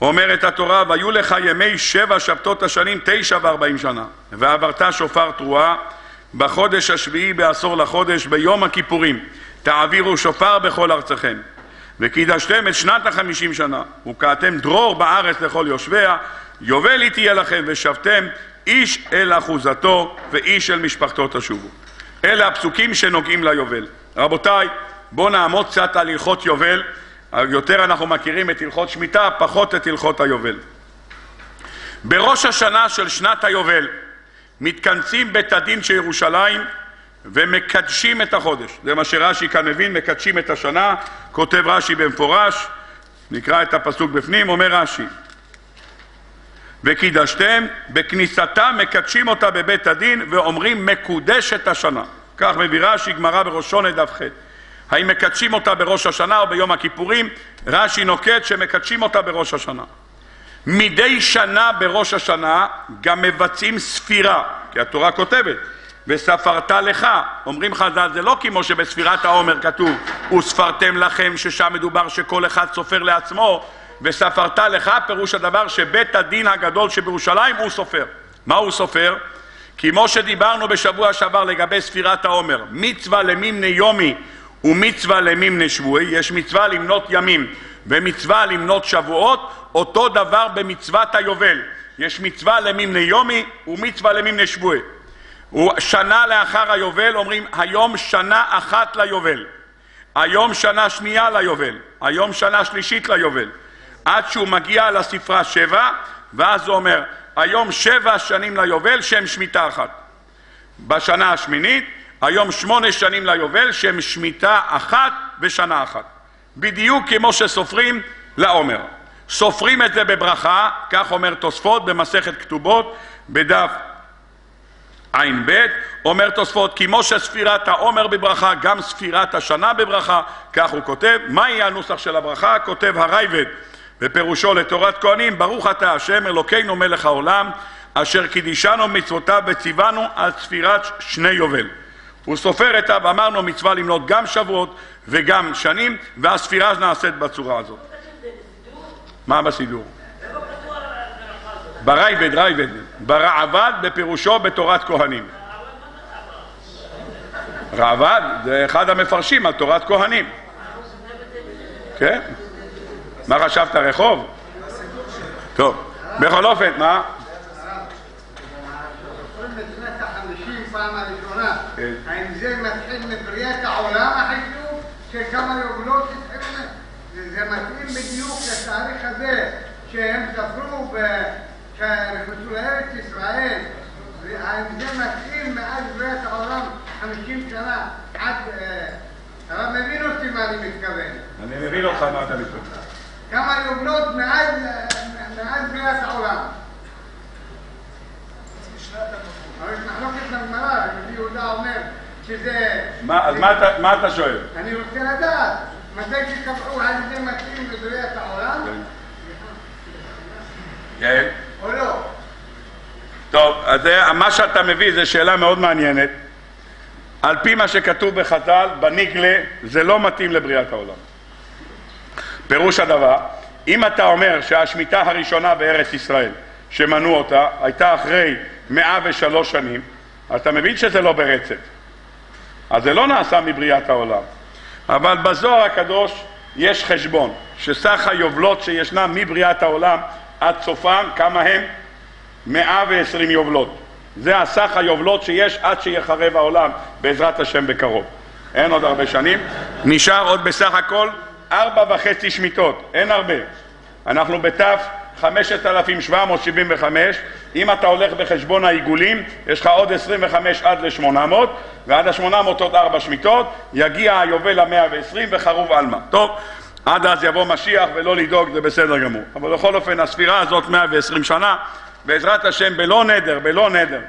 אומרת התורה, והיו לך ימי שבע שבתות השנים תשע וארבעים שנה, ועברת שופר תרועה בחודש השביעי בעשור לחודש ביום הכיפורים, תעבירו שופר בכל ארצכם. וקידשתם את שנת החמישים שנה, וקעתם דרור בארץ לכל יושביה, יובל היא תהיה לכם, ושבתם איש אל אחוזתו ואיש אל משפחתו תשובו. אלה הפסוקים שנוגעים ליובל. רבותיי, בואו נעמוד קצת על הלכות יובל. יותר אנחנו מכירים את הלכות שמיטה, פחות את הלכות היובל. בראש השנה של שנת היובל מתכנסים בית הדין של ירושלים ומקדשים את החודש. זה מה שרש"י כאן מבין, מקדשים את השנה, כותב רש"י במפורש, נקרא את הפסוק בפנים, אומר רש"י: וקידשתם, בכניסתה מקדשים אותה בבית הדין ואומרים מקודשת השנה. כך מביא רש"י, גמרא בראשון דף ח'. האם מקדשים אותה בראש השנה או ביום הכיפורים? רש"י נוקט שמקדשים אותה בראש השנה. מדי שנה בראש השנה גם מבצעים ספירה, כי התורה כותבת וספרת לך. אומרים חז"ל, זה לא כמו שבספירת העומר כתוב, וספרתם לכם, ששם מדובר שכל אחד סופר לעצמו, וספרת לך, פירוש הדבר שבית הדין הגדול שבירושלים הוא סופר. מה הוא סופר? כמו שדיברנו בשבוע שעבר לגבי ספירת העומר, מצווה למימנה יומי ומצווה למימנה שבועי, יש מצווה למנות ימים ומצווה למנות שבועות, אותו דבר במצוות היובל. יש מצווה למימנה יומי ומצווה למימנה שבועי. שנה לאחר היובל אומרים היום שנה אחת ליובל, היום שנה שנייה ליובל, היום שנה שלישית ליובל, עד שהוא מגיע לספרה שבע, ואז הוא אומר היום שבע שנים ליובל שהם שמיטה אחת. בשנה השמינית, היום שמונה שנים ליובל שהם שמיטה אחת ושנה אחת. בדיוק כמו שסופרים לעומר. סופרים את זה בברכה, כך אומר תוספות במסכת כתובות, בדף ע"ב, אומר תוספות, כמו שספירת העומר בברכה, גם ספירת השנה בברכה, כך הוא כותב. מה יהיה הנוסח של הברכה? כותב הרייבד בפירושו לתורת כהנים, ברוך אתה השם אלוקינו מלך העולם, אשר קידישנו מצוותיו וציוונו על ספירת שני יובל. הוא סופר את ה... אמרנו מצווה למנות גם שבועות וגם שנים, והספירה נעשית בצורה הזאת. מה בסידור? בראב״ד, ראב״ד, בראב״ד בפירושו בתורת כהנים. ראב״ד זה אחד המפרשים על תורת כהנים. כן? מה חשבת, רחוב? טוב, בכל אופן, מה? האם זה מתחיל מבריאת העולם החישוב של כמה יובלות התחילו? זה מתאים בדיוק לתאריך הזה שהם ספרו כשנכנסו לארץ ישראל זה מתאים מאז בריאת העולם 50 שנה עד... אתה מבין אותי מה אני מתכוון. אני מבין אותך מה אתה מתכוון. כמה יובלות מאז בריאת העולם. אבל יש מחלוקת בגמרא, רבי יהודה אומר שזה... אז מה אתה שואל? אני רוצה לדעת, מתי שקבעו על ידי מתאים בבריאת העולם? כן. טוב, אז מה שאתה מביא זה שאלה מאוד מעניינת. על פי מה שכתוב בחז"ל, בניגלה, זה לא מתאים לבריאת העולם. פירוש הדבר, אם אתה אומר שהשמיטה הראשונה בארץ ישראל, שמנעו אותה, הייתה אחרי 103 שנים, אתה מבין שזה לא ברצף. אז זה לא נעשה מבריאת העולם. אבל בזוהר הקדוש יש חשבון, שסך היובלות שישנם מבריאת העולם עד סופם, כמה הם? 120 יובלות. זה הסך היובלות שיש עד שיחרב העולם, בעזרת השם בקרוב. אין עוד הרבה שנים. נשאר עוד בסך הכל ארבע וחצי שמיטות, אין הרבה. אנחנו בתף 5,775, אם אתה הולך בחשבון העיגולים, יש לך עוד 25 עד ל-800, ועד ה-800 עוד 4 שמיטות, יגיע היובל ל-120 וחרוב עלמא. טוב, עד אז יבוא משיח ולא לדאוג, זה בסדר גמור. אבל בכל אופן, הספירה הזאת 120 שנה, בעזרת השם, בלא נדר, בלא נדר.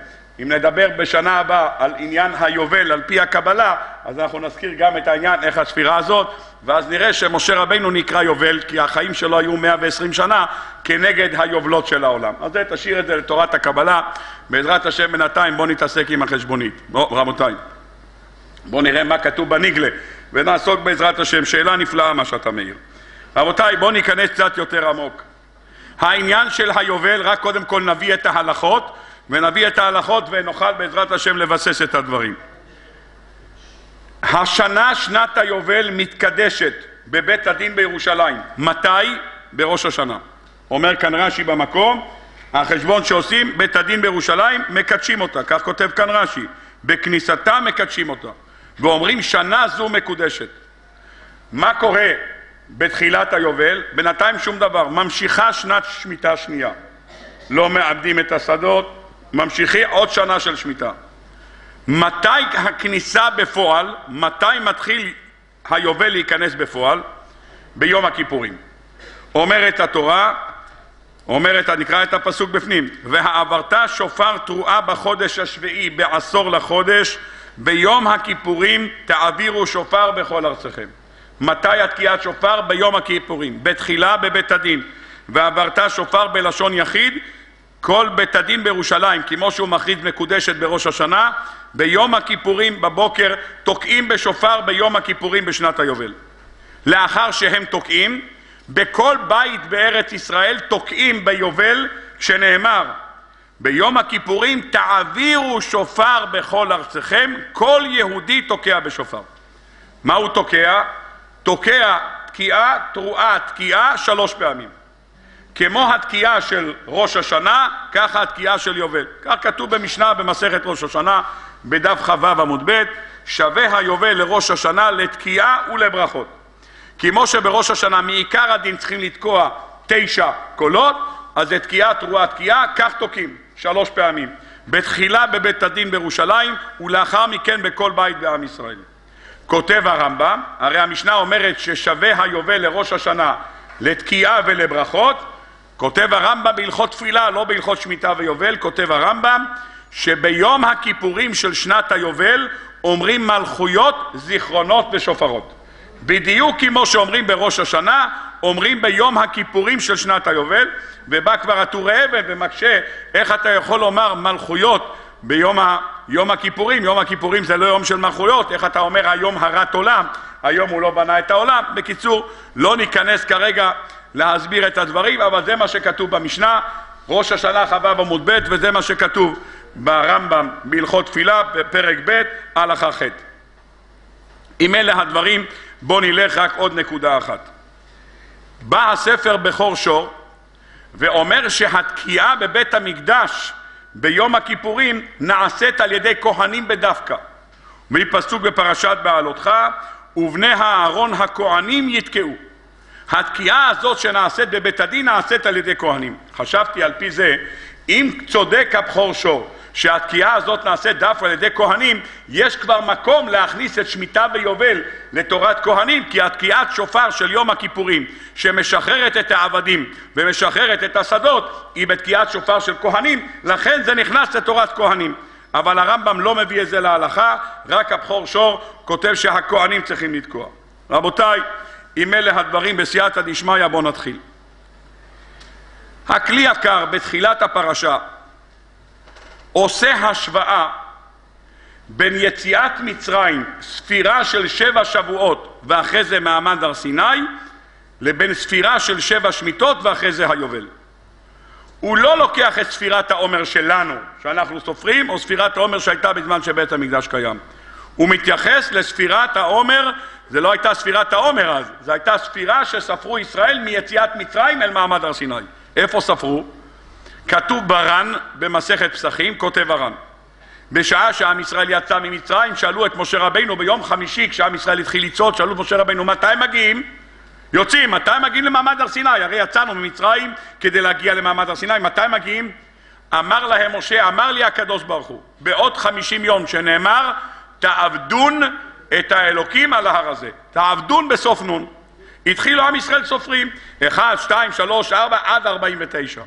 אם נדבר בשנה הבאה על עניין היובל על פי הקבלה, אז אנחנו נזכיר גם את העניין, איך הספירה הזאת, ואז נראה שמשה רבינו נקרא יובל, כי החיים שלו היו 120 שנה כנגד היובלות של העולם. אז זה, תשאיר את זה לתורת הקבלה. בעזרת השם בינתיים בואו נתעסק עם החשבונית. בואו, רבותיי, בואו נראה מה כתוב בניגלה, ונעסוק בעזרת השם. שאלה נפלאה מה שאתה מעיר. רבותיי, בואו ניכנס קצת יותר עמוק. העניין של היובל, רק קודם כל נביא את ההלכות, ונביא את ההלכות ונוכל בעזרת השם לבסס את הדברים. השנה, שנת היובל, מתקדשת בבית הדין בירושלים. מתי? בראש השנה. אומר כאן רש"י במקום, החשבון שעושים, בית הדין בירושלים, מקדשים אותה, כך כותב כאן רש"י. בכניסתה מקדשים אותה. ואומרים שנה זו מקודשת. מה קורה בתחילת היובל? בינתיים שום דבר. ממשיכה שנת שמיטה שנייה. לא מאבדים את השדות, ממשיכי עוד שנה של שמיטה. מתי הכניסה בפועל, מתי מתחיל היובל להיכנס בפועל? ביום הכיפורים. אומרת התורה, אומרת, נקרא את הפסוק בפנים, והעברת שופר תרועה בחודש השביעי בעשור לחודש, ביום הכיפורים תעבירו שופר בכל ארציכם. מתי התקיעת שופר? ביום הכיפורים. בתחילה בבית הדין. ועברת שופר בלשון יחיד, כל בית הדין בירושלים, כמו שהוא מכריז מקודשת בראש השנה, ביום הכיפורים בבוקר תוקעים בשופר ביום הכיפורים בשנת היובל. לאחר שהם תוקעים, בכל בית בארץ ישראל תוקעים ביובל שנאמר ביום הכיפורים תעבירו שופר בכל ארציכם, כל יהודי תוקע בשופר. מה הוא תוקע? תוקע תקיעה, תרועה, תקיעה, שלוש פעמים. כמו התקיעה של ראש השנה, ככה התקיעה של יובל. כך כתוב במשנה במסכת ראש השנה, בדף כ"ו עמוד ב', שווה היובל לראש השנה לתקיעה ולברכות. כמו שבראש השנה מעיקר הדין צריכים לתקוע תשע קולות, אז זה תקיעה, תרועה, תקיעה, כך תוקעים, שלוש פעמים. בתחילה בבית הדין בירושלים, ולאחר מכן בכל בית בעם ישראל. כותב הרמב"ם, הרי המשנה אומרת ששווה היובל לראש השנה לתקיעה ולברכות, כותב הרמב"ם בהלכות תפילה, לא בהלכות שמיטה ויובל, כותב הרמב"ם שביום הכיפורים של שנת היובל אומרים מלכויות, זיכרונות ושופרות. בדיוק כמו שאומרים בראש השנה, אומרים ביום הכיפורים של שנת היובל, ובא כבר הטורי אבן ומקשה איך אתה יכול לומר מלכויות ביום ה... יום הכיפורים, יום הכיפורים זה לא יום של מלכויות, איך אתה אומר היום הרת עולם, היום הוא לא בנה את העולם. בקיצור, לא ניכנס כרגע להסביר את הדברים, אבל זה מה שכתוב במשנה, ראש השנה כ"ו עמוד ב', וזה מה שכתוב ברמב"ם בהלכות תפילה, בפרק ב', הלכה ח'. אם אלה הדברים, בואו נלך רק עוד נקודה אחת. בא הספר בכור שור ואומר שהתקיעה בבית המקדש ביום הכיפורים נעשית על ידי כהנים בדווקא. מפסוק בפרשת בעלותך, ובני הארון הכהנים יתקעו. התקיעה הזאת שנעשית בבית הדין נעשית על ידי כהנים. חשבתי על פי זה, אם צודק הבכור שור שהתקיעה הזאת נעשית דווקא על ידי כהנים, יש כבר מקום להכניס את שמיטה ויובל לתורת כהנים, כי התקיעת שופר של יום הכיפורים, שמשחררת את העבדים ומשחררת את השדות, היא בתקיעת שופר של כהנים, לכן זה נכנס לתורת כהנים. אבל הרמב"ם לא מביא את זה להלכה, רק הבכור שור כותב שהכהנים צריכים לתקוע. רבותיי, אם אלה הדברים בסייעתא דשמיא, בואו נתחיל. הכלי יקר בתחילת הפרשה עושה השוואה בין יציאת מצרים, ספירה של שבע שבועות ואחרי זה מעמד הר סיני, לבין ספירה של שבע שמיטות ואחרי זה היובל. הוא לא לוקח את ספירת העומר שלנו, שאנחנו סופרים, או ספירת העומר שהייתה בזמן שבית המקדש קיים. הוא מתייחס לספירת העומר, זה לא הייתה ספירת העומר אז, זו הייתה ספירה שספרו ישראל מיציאת מצרים אל מעמד הר סיני. איפה ספרו? כתוב בר"ן במסכת פסחים, כותב הר"ן בשעה שעם ישראל יצא ממצרים, שאלו את משה רבינו ביום חמישי כשעם ישראל התחיל לצעוד, שאלו את משה רבינו מתי מגיעים? יוצאים, מתי מגיעים למעמד הר סיני? הרי יצאנו ממצרים כדי להגיע למעמד הר סיני, מתי מגיעים? אמר להם משה, אמר לי הקדוש ברוך הוא, בעוד חמישים יום שנאמר, תעבדון את האלוקים על ההר הזה. תעבדון בסוף נון. התחילו עם ישראל סופרים, אחד, שתיים, שלוש, ארבע, עד ארבעים ותשע.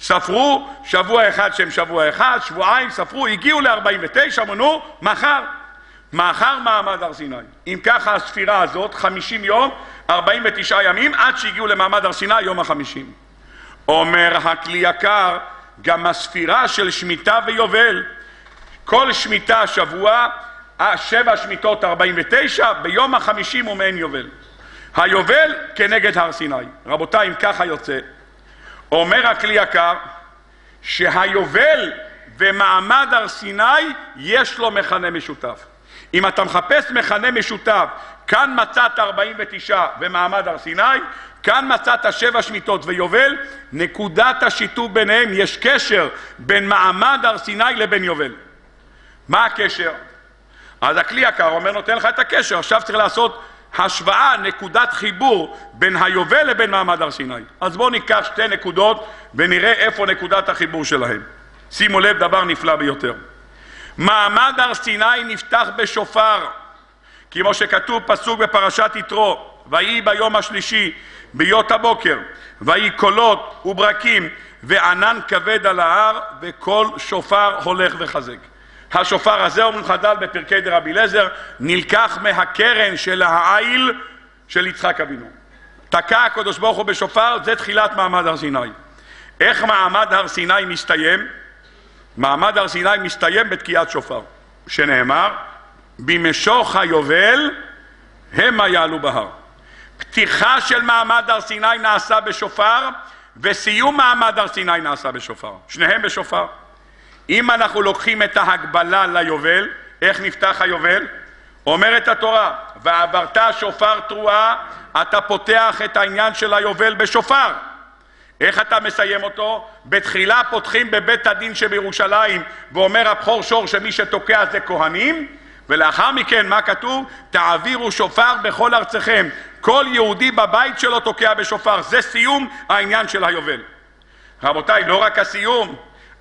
ספרו שבוע אחד שהם שבוע אחד, שבועיים ספרו, הגיעו ל-49, מנו, מחר. מחר מעמד הר סיני. אם ככה הספירה הזאת, 50 יום, 49 ימים, עד שהגיעו למעמד הר סיני, יום החמישים. אומר הכלי יקר, גם הספירה של שמיטה ויובל, כל שמיטה שבוע, שבע שמיטות 49, ביום החמישים הוא מעין יובל. היובל כנגד הר סיני. רבותיי, אם ככה יוצא, אומר הכלי יקר שהיובל ומעמד הר סיני יש לו מכנה משותף. אם אתה מחפש מכנה משותף, כאן מצאת 49 במעמד הר סיני, כאן מצאת שבע שמיטות ויובל, נקודת השיתוף ביניהם, יש קשר בין מעמד הר סיני לבין יובל. מה הקשר? אז הכלי יקר אומר נותן לך את הקשר, עכשיו צריך לעשות השוואה, נקודת חיבור בין היובל לבין מעמד הר סיני. אז בואו ניקח שתי נקודות ונראה איפה נקודת החיבור שלהם. שימו לב, דבר נפלא ביותר. מעמד הר סיני נפתח בשופר, כמו שכתוב פסוק בפרשת יתרו, ויהי ביום השלישי, ביות הבוקר, ויהי קולות וברקים וענן כבד על ההר, וכל שופר הולך וחזק. השופר הזה, אומרים חז"ל בפרקי דרבי אליעזר, נלקח מהקרן של העיל של יצחק אבינו. תקע הקדוש ברוך הוא בשופר, זה תחילת מעמד הר סיני. איך מעמד הר סיני מסתיים? מעמד הר סיני מסתיים בתקיעת שופר, שנאמר, במשוך היובל המה יעלו בהר. פתיחה של מעמד הר סיני נעשה בשופר, וסיום מעמד הר סיני נעשה בשופר. שניהם בשופר. אם אנחנו לוקחים את ההגבלה ליובל, איך נפתח היובל? אומרת התורה, ועברת שופר תרועה, אתה פותח את העניין של היובל בשופר. איך אתה מסיים אותו? בתחילה פותחים בבית הדין שבירושלים, ואומר הבכור שור שמי שתוקע זה כהנים, ולאחר מכן, מה כתוב? תעבירו שופר בכל ארציכם. כל יהודי בבית שלו תוקע בשופר. זה סיום העניין של היובל. רבותיי, לא רק הסיום,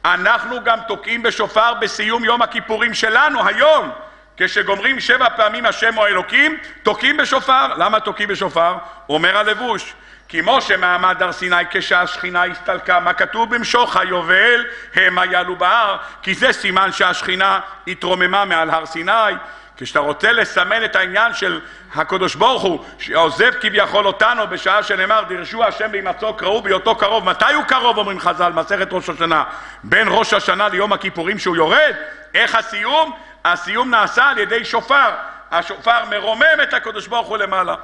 אנחנו גם תוקעים בשופר בסיום יום הכיפורים שלנו היום, כשגומרים שבע פעמים השם הוא אלוקים, תוקעים בשופר. למה תוקעים בשופר? אומר הלבוש. כמו שמעמד הר סיני כשהשכינה הסתלקה, מה כתוב במשוך היובל המה יעלו בהר, כי זה סימן שהשכינה התרוממה מעל הר סיני. כשאתה רוצה לסמן את העניין של הקדוש ברוך הוא, שעוזב כביכול אותנו בשעה שנאמר דרשו השם בהימצאו קראו בהיותו קרוב, מתי הוא קרוב אומרים חז"ל, מסכת ראש השנה, בין ראש השנה ליום הכיפורים שהוא יורד, איך הסיום? הסיום נעשה על ידי שופר, השופר מרומם את הקדוש ברוך הוא למעלה.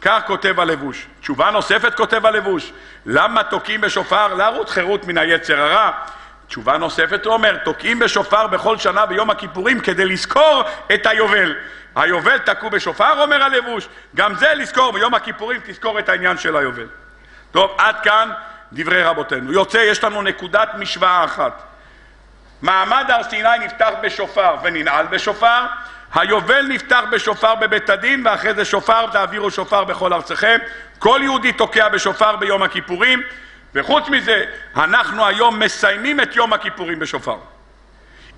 כך כותב הלבוש. תשובה נוספת כותב הלבוש, למה תוקעים בשופר? להרות חירות מן היצר הרע. תשובה נוספת הוא אומר, תוקעים בשופר בכל שנה ביום הכיפורים כדי לזכור את היובל. היובל תקעו בשופר, אומר הלבוש, גם זה לזכור, ביום הכיפורים תזכור את העניין של היובל. טוב, עד כאן דברי רבותינו. יוצא, יש לנו נקודת משוואה אחת. מעמד הר סיני נפתח בשופר וננעל בשופר, היובל נפתח בשופר בבית הדין, ואחרי זה שופר תעבירו שופר בכל ארציכם. כל יהודי תוקע בשופר ביום הכיפורים, וחוץ מזה, אנחנו היום מסיימים את יום הכיפורים בשופר.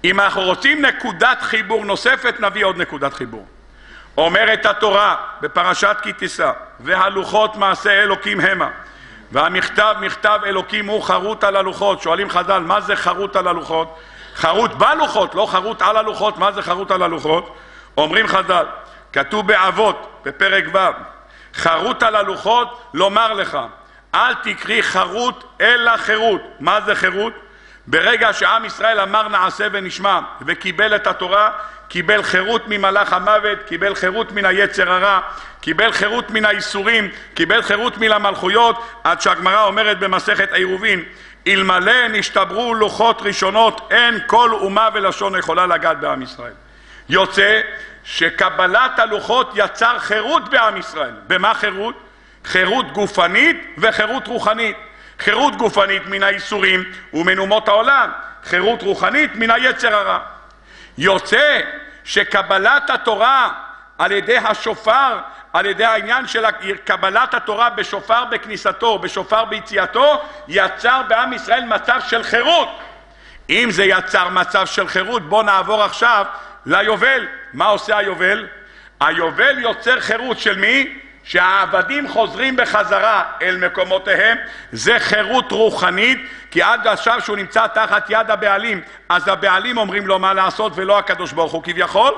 אם אנחנו רוצים נקודת חיבור נוספת, נביא עוד נקודת חיבור. אומרת התורה בפרשת כי תישא, והלוחות מעשה אלוקים המה, והמכתב מכתב אלוקים הוא חרוט על הלוחות. שואלים חז"ל, מה זה חרוט על הלוחות? חרוט בלוחות, לא חרוט על הלוחות. מה זה חרוט על הלוחות? אומרים חז"ל, כתוב באבות, בפרק ו', חרוט על הלוחות, לומר לך, אל תקרי חרוט אלא חירות. מה זה חירות? ברגע שעם ישראל אמר נעשה ונשמע וקיבל את התורה, קיבל חירות ממלאך המוות, קיבל חירות מן היצר הרע, קיבל חירות מן האיסורים, קיבל חירות מן המלכויות, עד שהגמרא אומרת במסכת עירובין, אלמלא נשתברו לוחות ראשונות, אין כל אומה ולשון יכולה לגעת בעם ישראל. יוצא שקבלת הלוחות יצר חירות בעם ישראל. במה חירות? חירות גופנית וחירות רוחנית. חירות גופנית מן האיסורים ומן אומות העולם, חירות רוחנית מן היצר הרע. יוצא שקבלת התורה על ידי השופר, על ידי העניין של קבלת התורה בשופר בכניסתו, בשופר ביציאתו, יצר בעם ישראל מצב של חירות. אם זה יצר מצב של חירות, בואו נעבור עכשיו ליובל. מה עושה היובל? היובל יוצר חירות של מי? שהעבדים חוזרים בחזרה אל מקומותיהם, זה חירות רוחנית, כי עד עכשיו שהוא נמצא תחת יד הבעלים, אז הבעלים אומרים לו מה לעשות ולא הקדוש ברוך הוא כביכול,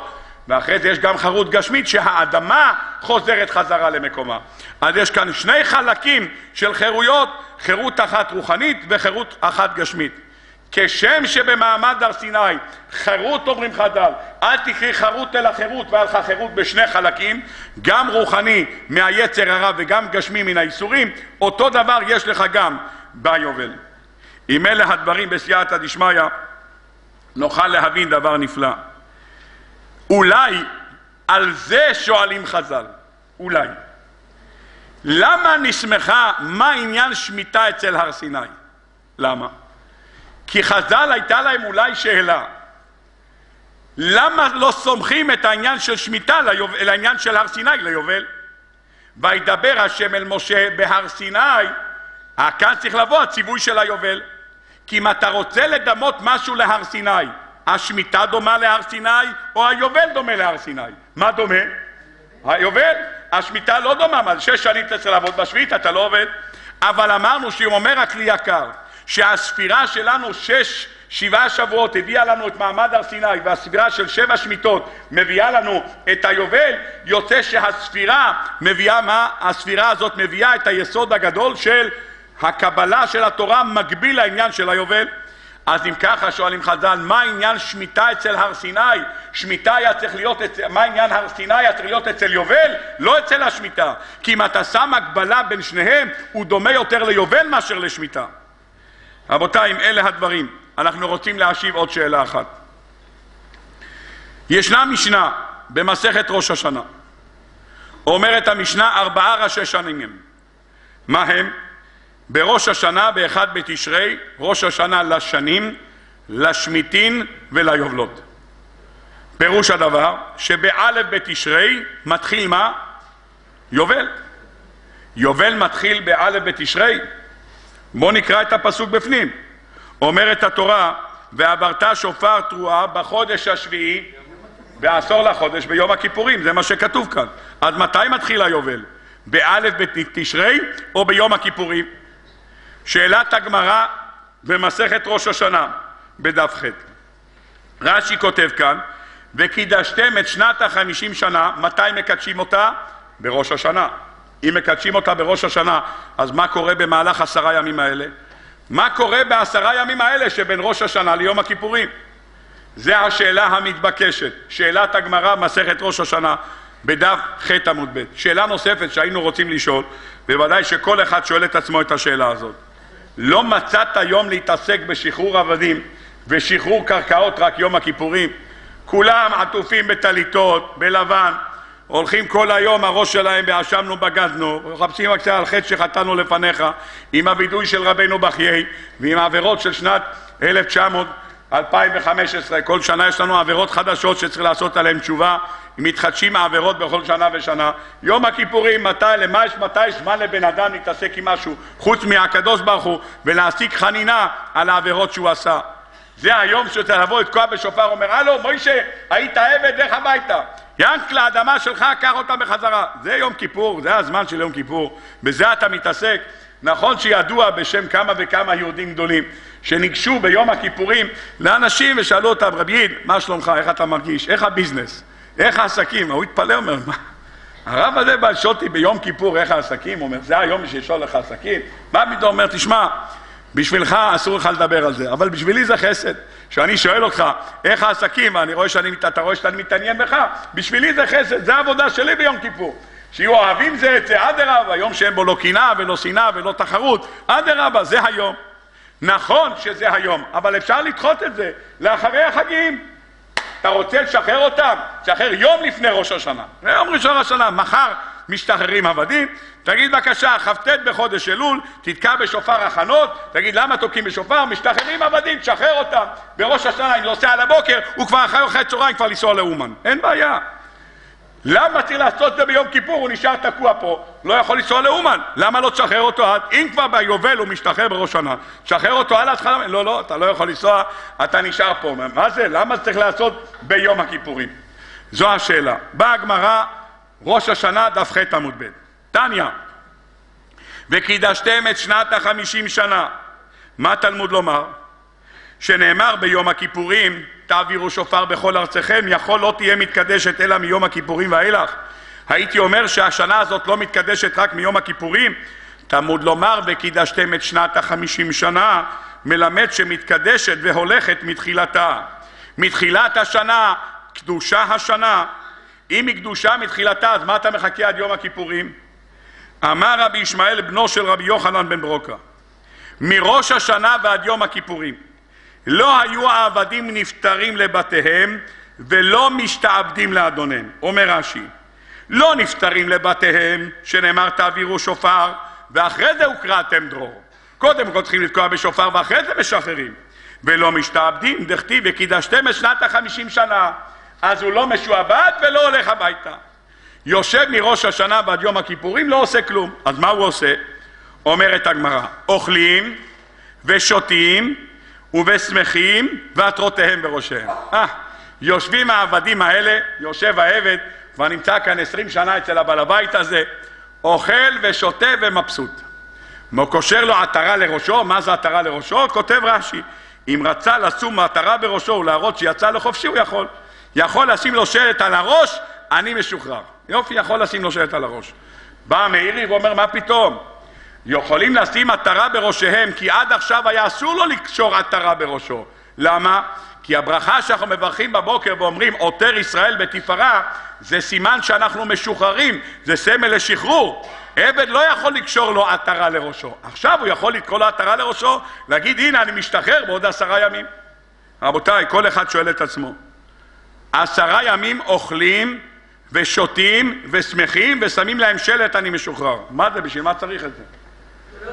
ואחרי זה יש גם חירות גשמית שהאדמה חוזרת חזרה למקומה. אז יש כאן שני חלקים של חירויות, חירות אחת רוחנית וחירות אחת גשמית. כשם שבמעמד הר סיני חירות אומרים חז"ל, אל תקרי חרות אלא חירות והיה לך חירות בשני חלקים, גם רוחני מהיצר הרע וגם גשמי מן האיסורים, אותו דבר יש לך גם ביובל. אם אלה הדברים בסייעתא דשמיא, נוכל להבין דבר נפלא. אולי על זה שואלים חז"ל, אולי. למה נסמכה, מה עניין שמיטה אצל הר סיני? למה? כי חז"ל הייתה להם אולי שאלה, למה לא סומכים את העניין של שמיטה לעניין של הר סיני ליובל? וידבר השם אל משה בהר סיני, כאן צריך לבוא הציווי של היובל. כי אם אתה רוצה לדמות משהו להר סיני, השמיטה דומה להר סיני או היובל דומה להר סיני? מה דומה? היובל. השמיטה לא דומה, מה זה שש שנים אתה צריך לעבוד בשביעית, אתה לא עובד. אבל אמרנו שאם אומר הכלי יקר, שהספירה שלנו שש, שבעה שבועות הביאה לנו את מעמד הר סיני והספירה של שבע שמיטות מביאה לנו את היובל, יוצא שהספירה מביאה מה? הספירה הזאת מביאה את היסוד הגדול של הקבלה של התורה מקביל לעניין של היובל. אז אם ככה שואלים חז"ל, מה עניין שמיטה אצל הר סיני? שמיטה היה צריך להיות, אצל, מה עניין הר סיני היה צריך להיות אצל יובל? לא אצל השמיטה. כי אם אתה שם הקבלה בין שניהם, הוא דומה יותר ליובל מאשר לשמיטה. רבותיי, אם אלה הדברים, אנחנו רוצים להשיב עוד שאלה אחת. ישנה משנה במסכת ראש השנה. אומרת המשנה ארבעה ראשי שנים הם. מה הם? בראש השנה, באחד בתשרי, ראש השנה לשנים, לשמיטין וליובלות. פירוש הדבר שבאלף בתשרי מתחיל מה? יובל. יובל מתחיל באלף בתשרי, בואו נקרא את הפסוק בפנים. אומרת התורה, ועברת שופר תרועה בחודש השביעי, בעשור לחודש ביום הכיפורים, זה מה שכתוב כאן. אז מתי מתחיל היובל? באלף בתשרי או ביום הכיפורים? שאלת הגמרא במסכת ראש השנה, בדף ח'. רש"י כותב כאן, וקידשתם את שנת החמישים שנה, מתי מקדשים אותה? בראש השנה. אם מקדשים אותה בראש השנה, אז מה קורה במהלך עשרה ימים האלה? מה קורה בעשרה ימים האלה שבין ראש השנה ליום הכיפורים? זה השאלה המתבקשת, שאלת הגמרא מסכת ראש השנה בדף ח' עמוד ב'. שאלה נוספת שהיינו רוצים לשאול, בוודאי שכל אחד שואל את עצמו את השאלה הזאת. לא מצאת יום להתעסק בשחרור עבדים ושחרור קרקעות רק יום הכיפורים? כולם עטופים בטליתות, בלבן, הולכים כל היום הראש שלהם באשמנו בגדנו, מחפשים רק על חטא שחטאנו לפניך, עם הווידוי של רבנו בחיי ועם העבירות של שנת 1900 2015, כל שנה יש לנו עבירות חדשות שצריך לעשות עליהן תשובה, מתחדשים העבירות בכל שנה ושנה. יום הכיפורים, מתי, למה יש, מתי זמן לבן אדם להתעסק עם משהו, חוץ מהקדוש ברוך הוא, ולהשיג חנינה על העבירות שהוא עשה. זה היום שצריך לבוא לתקוע בשופר, אומר, הלו, מוישה, היית עבד, לך הביתה. ינק לאדמה שלך, קח אותה בחזרה. זה יום כיפור, זה הזמן של יום כיפור, בזה אתה מתעסק. נכון שידוע בשם כמה וכמה יהודים גדולים שניגשו ביום הכיפורים לאנשים ושאלו אותם, רבי יד, מה שלומך, איך אתה מרגיש, איך הביזנס, איך העסקים? הוא התפלא, אומר, מה? הרב הזה בא לשאול אותי ביום כיפור איך העסקים, הוא אומר, זה היום בשביל לשאול לך עסקים? מה פתאום אומר, תשמע, בשבילך אסור לך לדבר על זה, אבל בשבילי זה חסד. כשאני שואל אותך איך העסקים, ואני רואה שאני, אתה רואה שאני מתעניין בך, בשבילי זה חסד, זה העבודה שלי ביום כיפור. שיהיו אוהבים זה את זה, אדרבה, יום שאין בו לא קנאה ולא שנאה ולא תחרות, אדרבה, זה היום. נכון שזה היום, אבל אפשר לדחות את זה לאחרי החגים. אתה רוצה לשחרר אותם? תשחרר יום לפני ראש השנה. יום ראשון השנה, מחר משתחררים עבדים, תגיד בבקשה, כ"ט בחודש אלול, תתקע בשופר הכנות, תגיד למה תוקעים בשופר? משתחררים עבדים, תשחרר אותם. בראש השנה, זה עושה על הבוקר, הוא כבר אחרי אחרי צהריים כבר לנסוע לאומן. אין בעיה. למה צריך לעשות את זה ביום כיפור? הוא נשאר תקוע פה, לא יכול לנסוע לאומן. למה לא תשחרר אותו עד? אם כבר ביובל הוא משתחרר בראש שנה, תשחרר אותו עד להתחלה. לא, לא, אתה לא יכול לנסוע, אתה נשאר פה. מה זה? למה צריך לעשות ביום הכיפורים? זו השאלה. באה הגמרא, ראש השנה, דף ח' עמוד ב'. תניא, וקידשתם את שנת החמישים שנה. מה תלמוד לומר? שנאמר ביום הכיפורים תעבירו שופר בכל ארציכם, יכול לא תהיה מתקדשת אלא מיום הכיפורים ואילך. הייתי אומר שהשנה הזאת לא מתקדשת רק מיום הכיפורים, תלמוד לומר וקידשתם את שנת החמישים שנה, מלמד שמתקדשת והולכת מתחילתה. מתחילת השנה, קדושה השנה. אם היא קדושה מתחילתה, אז מה אתה מחכה עד יום הכיפורים? אמר רבי ישמעאל בנו של רבי יוחנן בן ברוקה, מראש השנה ועד יום הכיפורים לא היו העבדים נפטרים לבתיהם ולא משתעבדים לאדוניהם. אומר רש"י, לא נפטרים לבתיהם, שנאמר תעבירו שופר, ואחרי זה הוקראתם דרור. קודם כל צריכים לתקוע בשופר ואחרי זה משחררים. ולא משתעבדים, דכתיב וקידשתם את שנת החמישים שנה. אז הוא לא משועבד ולא הולך הביתה. יושב מראש השנה ועד יום הכיפורים, לא עושה כלום. אז מה הוא עושה? אומרת הגמרא, אוכלים ושותים ובשמחים ועטרותיהם בראשיהם. אה, יושבים העבדים האלה, יושב העבד, כבר נמצא כאן עשרים שנה אצל הבעל הבית הזה, אוכל ושותה ומבסוט. קושר לו עטרה לראשו, מה זה עטרה לראשו? כותב רש"י, אם רצה לשום עטרה בראשו ולהראות שיצא לחופשי, הוא יכול. יכול לשים לו שלט על הראש, אני משוחרר. יופי, יכול לשים לו שלט על הראש. בא מאירי ואומר, מה פתאום? יכולים לשים עטרה בראשיהם, כי עד עכשיו היה אסור לו לקשור עטרה בראשו. למה? כי הברכה שאנחנו מברכים בבוקר ואומרים עוטר ישראל בתפארה זה סימן שאנחנו משוחררים, זה סמל לשחרור. עבד לא יכול לקשור לו עטרה לראשו. עכשיו הוא יכול לקרוא לו עטרה לראשו, להגיד הנה אני משתחרר בעוד עשרה ימים. רבותיי, כל אחד שואל את עצמו. עשרה ימים אוכלים ושותים ושמחים ושמים להם שלט אני משוחרר. מה זה? בשביל מה צריך את זה?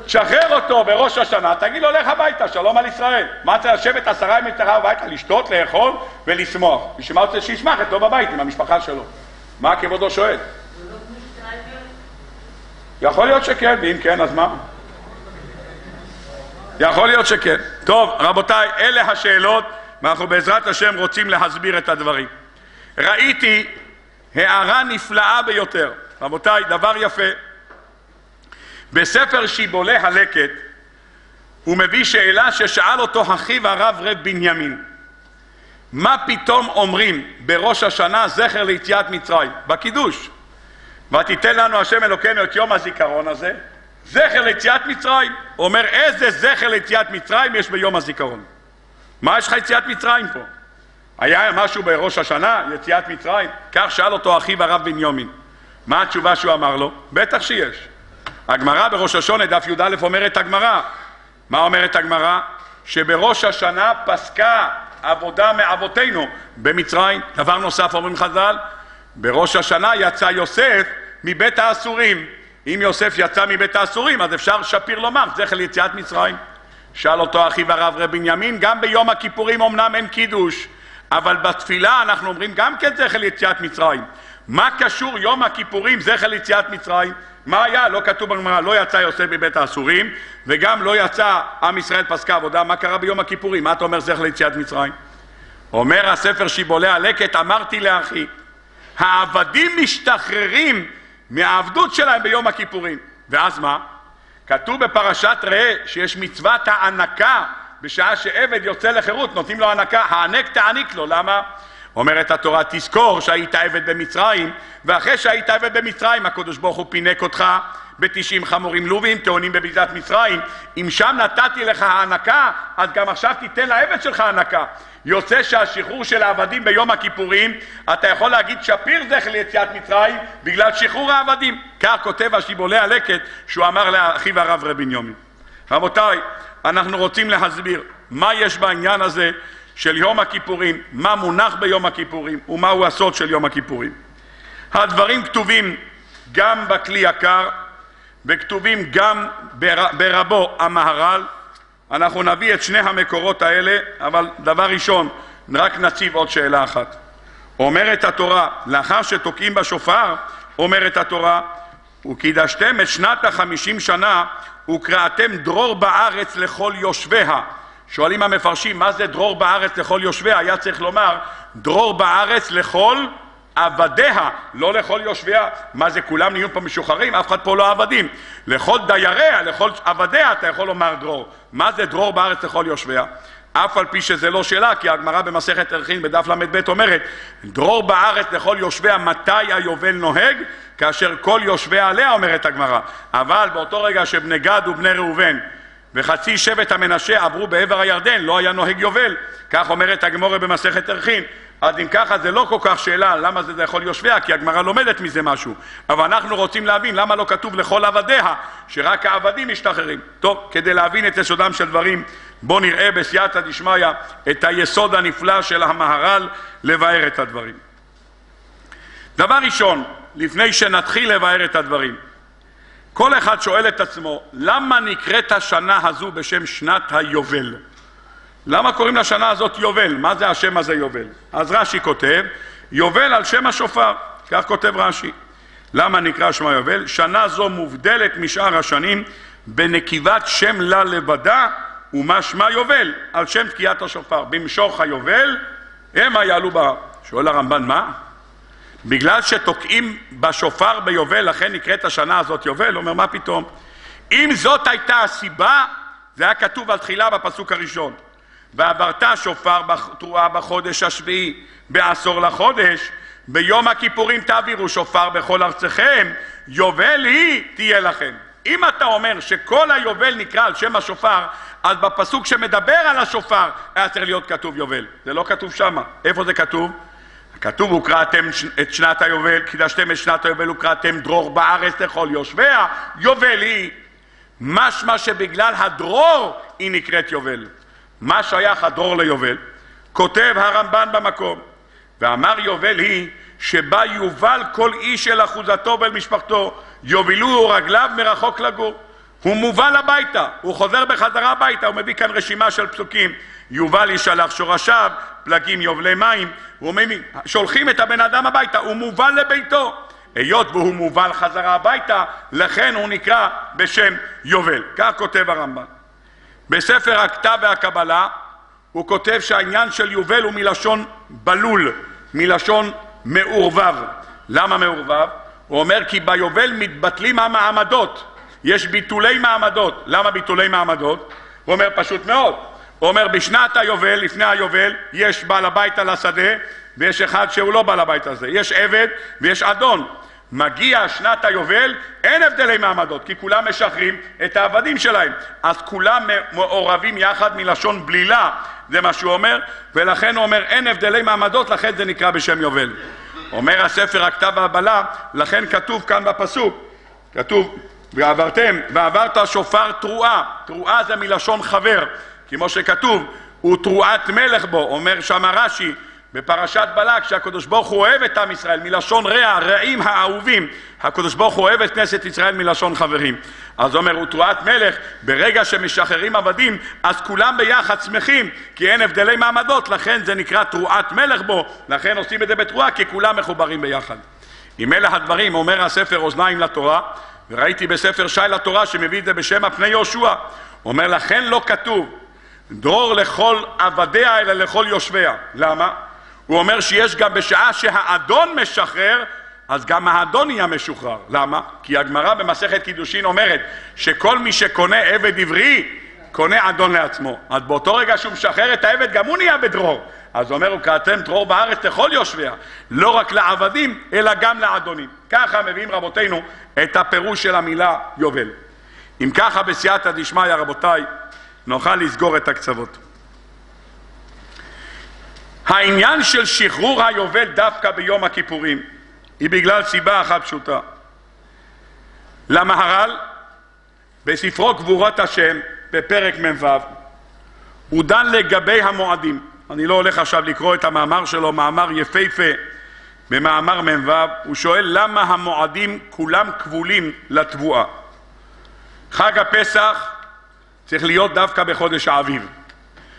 תשחרר אותו בראש השנה, תגיד לו לך הביתה, שלום על ישראל. מה צריך לשבת עשרה ימים אצלך בביתה, לשתות, לאכול ולשמוח. בשביל מה רוצה שישמח אצלו בבית עם המשפחה שלו? מה כבודו שואל? יכול להיות שכן, ואם כן, אז מה? יכול להיות שכן. טוב, רבותיי, אלה השאלות, ואנחנו בעזרת השם רוצים להסביר את הדברים. ראיתי הערה נפלאה ביותר. רבותיי, דבר יפה. בספר שיבולי הלקט הוא מביא שאלה ששאל אותו אחיו הרב רב בנימין. מה פתאום אומרים בראש השנה זכר ליציאת מצרים? בקידוש. ותיתן לנו השם אלוקינו את יום הזיכרון הזה, זכר ליציאת מצרים. אומר, איזה זכר ליציאת מצרים יש ביום הזיכרון? מה יש לך יציאת מצרים פה? היה משהו בראש השנה, יציאת מצרים? כך שאל אותו אחיו הרב בנימין. מה התשובה שהוא אמר לו? בטח שיש. הגמרא בראש השונה, דף י"א, אומרת הגמרא. מה אומרת הגמרא? שבראש השנה פסקה עבודה מאבותינו במצרים. דבר נוסף אומרים חז"ל, בראש השנה יצא יוסף מבית האסורים. אם יוסף יצא מבית האסורים, אז אפשר שפיר לומר, זכר ליציאת מצרים. שאל אותו אחיו הרב רב בנימין, גם ביום הכיפורים אמנם אין קידוש, אבל בתפילה אנחנו אומרים גם כן זכר ליציאת מצרים. מה קשור יום הכיפורים זכר ליציאת מצרים? מה היה? לא כתוב בגמרא, לא יצא יוסף מבית האסורים וגם לא יצא עם ישראל פסקה עבודה, מה קרה ביום הכיפורים? מה אתה אומר זכר ליציאת מצרים? אומר הספר שיבולי הלקט, אמרתי לאחי, העבדים משתחררים מהעבדות שלהם ביום הכיפורים. ואז מה? כתוב בפרשת ראה שיש מצוות הענקה בשעה שעבד יוצא לחירות, נותנים לו הנקה, הענק תעניק לו, למה? אומרת התורה, תזכור שהיית עבד במצרים, ואחרי שהיית עבד במצרים, הקדוש ברוך הוא פינק אותך בתשעים חמורים לובים, טעונים בביזת מצרים. אם שם נתתי לך הענקה, אז גם עכשיו תיתן לעבד שלך הענקה. יוצא שהשחרור של העבדים ביום הכיפורים, אתה יכול להגיד שפיר זכר ליציאת מצרים בגלל שחרור העבדים. כך כותב השיבולי הלקט שהוא אמר לאחיו הרב רבי יומי. רבותיי, אנחנו רוצים להסביר מה יש בעניין הזה של יום הכיפורים, מה מונח ביום הכיפורים ומהו הסוד של יום הכיפורים. הדברים כתובים גם בכלי יקר וכתובים גם ברבו המהר"ל. אנחנו נביא את שני המקורות האלה, אבל דבר ראשון, רק נציב עוד שאלה אחת. אומרת התורה, לאחר שתוקעים בשופר, אומרת התורה, וקידשתם את שנת החמישים שנה וקראתם דרור בארץ לכל יושביה. שואלים המפרשים, מה זה דרור בארץ לכל יושביה? היה צריך לומר, דרור בארץ לכל עבדיה, לא לכל יושביה. מה זה, כולם נהיו פה משוחררים? אף אחד פה לא עבדים. לכל דייריה, לכל עבדיה, אתה יכול לומר דרור. מה זה דרור בארץ לכל יושביה? אף על פי שזה לא שאלה, כי הגמרא במסכת ערכין בדף ל"ב אומרת דרור בארץ לכל יושביה מתי היובל נוהג? כאשר כל יושביה עליה אומרת הגמרא אבל באותו רגע שבני גד ובני ראובן וחצי שבט המנשה עברו בעבר הירדן לא היה נוהג יובל כך אומרת הגמורה במסכת ערכין אז אם ככה זה לא כל כך שאלה למה זה יכול יושביה, כי הגמרא לומדת מזה משהו. אבל אנחנו רוצים להבין למה לא כתוב לכל עבדיה, שרק העבדים משתחררים. טוב, כדי להבין את יסודם של דברים, בואו נראה בסייעתא דשמיא את היסוד הנפלא של המהר"ל לבאר את הדברים. דבר ראשון, לפני שנתחיל לבאר את הדברים, כל אחד שואל את עצמו, למה נקראת השנה הזו בשם שנת היובל? למה קוראים לשנה הזאת יובל? מה זה השם הזה יובל? אז רש"י כותב, יובל על שם השופר, כך כותב רש"י. למה נקרא שמה יובל? שנה זו מובדלת משאר השנים בנקיבת שם לה לבדה ומה שמה יובל, על שם תקיעת השופר. במשוך היובל המה יעלו בה. שואל הרמב"ן, מה? בגלל שתוקעים בשופר ביובל, לכן נקראת השנה הזאת יובל? אומר, מה פתאום? אם זאת הייתה הסיבה, זה היה כתוב על תחילה בפסוק הראשון. ועברת שופר תרועה בחודש השביעי בעשור לחודש, ביום הכיפורים תעבירו שופר בכל ארציכם, יובל היא תהיה לכם. אם אתה אומר שכל היובל נקרא על שם השופר, אז בפסוק שמדבר על השופר היה צריך להיות כתוב יובל. זה לא כתוב שמה. איפה זה כתוב? כתוב וקראתם את שנת היובל, קידשתם את שנת היובל וקראתם דרור בארץ לכל יושביה, יובל היא. משמע שבגלל הדרור היא נקראת יובל. מה שייך הדרור ליובל? כותב הרמב"ן במקום, ואמר יובל היא שבה יובל כל איש אל אחוזתו ואל משפחתו, יובילוהו רגליו מרחוק לגור. הוא מובל הביתה, הוא חוזר בחזרה הביתה, הוא מביא כאן רשימה של פסוקים. יובל ישלח שורשיו, פלגים יובלי מים, שולחים את הבן אדם הביתה, הוא מובל לביתו. היות והוא מובל חזרה הביתה, לכן הוא נקרא בשם יובל. כך כותב הרמב"ם. בספר הכתב והקבלה הוא כותב שהעניין של יובל הוא מלשון בלול. מלשון מעורבב. למה מעורבב? הוא אומר כי ביובל מתבטלים המעמדות, יש ביטולי מעמדות. למה ביטולי מעמדות? הוא אומר פשוט מאוד, הוא אומר בשנת היובל, לפני היובל, יש בעל הבית על השדה ויש אחד שהוא לא בעל הבית הזה, יש עבד ויש אדון. מגיע שנת היובל, אין הבדלי מעמדות, כי כולם משחררים את העבדים שלהם. אז כולם מעורבים יחד מלשון בלילה, זה מה שהוא אומר, ולכן הוא אומר אין הבדלי מעמדות, לכן זה נקרא בשם יובל. אומר הספר הכתב והבלה, לכן כתוב כאן בפסוק, כתוב ועברתם, ועברת שופר תרועה, תרועה זה מלשון חבר, כמו שכתוב, הוא תרועת מלך בו, אומר שם רש"י, בפרשת בלק שהקדוש ברוך הוא אוהב את עם ישראל מלשון רע, רעים האהובים. הקדוש ברוך הוא אוהב את כנסת ישראל מלשון חברים. אז אומר הוא תרועת מלך ברגע שמשחררים עבדים אז כולם ביחד שמחים כי אין הבדלי מעמדות לכן זה נקרא תרועת מלך בו לכן עושים את זה בתרועה כי כולם מחוברים ביחד. אם אלה הדברים אומר הספר אוזניים לתורה וראיתי בספר שי לתורה שמביא את זה בשם הפני יהושע. אומר לכן לא כתוב דרור לכל עבדיה אלא לכל יושביה. למה? הוא אומר שיש גם בשעה שהאדון משחרר, אז גם האדון יהיה משוחרר. למה? כי הגמרא במסכת קידושין אומרת שכל מי שקונה עבד עברי, קונה אדון לעצמו. אז באותו רגע שהוא משחרר את העבד, גם הוא נהיה בדרור. אז אומר, וקראתם דרור בארץ לכל יושביה, לא רק לעבדים, אלא גם לאדונים. ככה מביאים רבותינו את הפירוש של המילה יובל. אם ככה בסייעתא דשמיא, רבותיי, נוכל לסגור את הקצוות. העניין של שחרור היובל דווקא ביום הכיפורים היא בגלל סיבה אחת פשוטה. למהר"ל בספרו גבורת השם בפרק מ"ו הוא דן לגבי המועדים. אני לא הולך עכשיו לקרוא את המאמר שלו, מאמר יפהפה במאמר מ"ו, הוא שואל למה המועדים כולם כבולים לתבואה. חג הפסח צריך להיות דווקא בחודש האביב.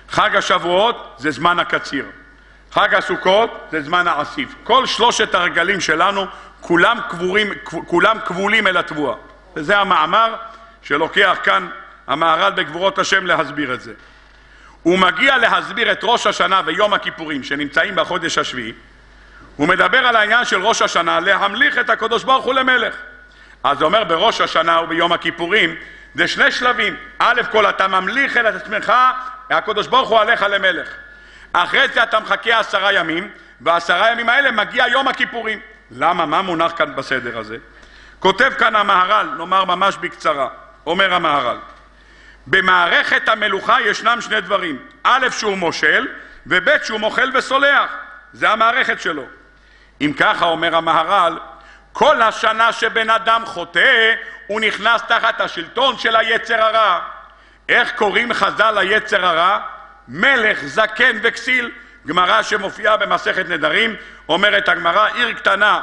חג השבועות זה זמן הקציר. חג הסוכות זה זמן האסיף. כל שלושת הרגלים שלנו כולם, קבורים, כולם כבולים אל התבואה. וזה המאמר שלוקח כאן המהר"ל בגבורות השם להסביר את זה. הוא מגיע להסביר את ראש השנה ויום הכיפורים שנמצאים בחודש השביעי. הוא מדבר על העניין של ראש השנה להמליך את הקדוש ברוך הוא למלך. אז הוא אומר בראש השנה וביום הכיפורים זה שני שלבים. א' כל אתה ממליך את עצמך, הקדוש ברוך הוא עליך למלך. אחרי זה אתה מחכה עשרה ימים, ועשרה ימים האלה מגיע יום הכיפורים. למה? מה מונח כאן בסדר הזה? כותב כאן המהר"ל, נאמר ממש בקצרה, אומר המהר"ל, במערכת המלוכה ישנם שני דברים, א' שהוא מושל, וב' שהוא מוחל וסולח, זה המערכת שלו. אם ככה אומר המהר"ל, כל השנה שבן אדם חוטא, הוא נכנס תחת השלטון של היצר הרע. איך קוראים חז"ל ליצר הרע? מלך זקן וכסיל, גמרא שמופיעה במסכת נדרים, אומרת הגמרא, עיר קטנה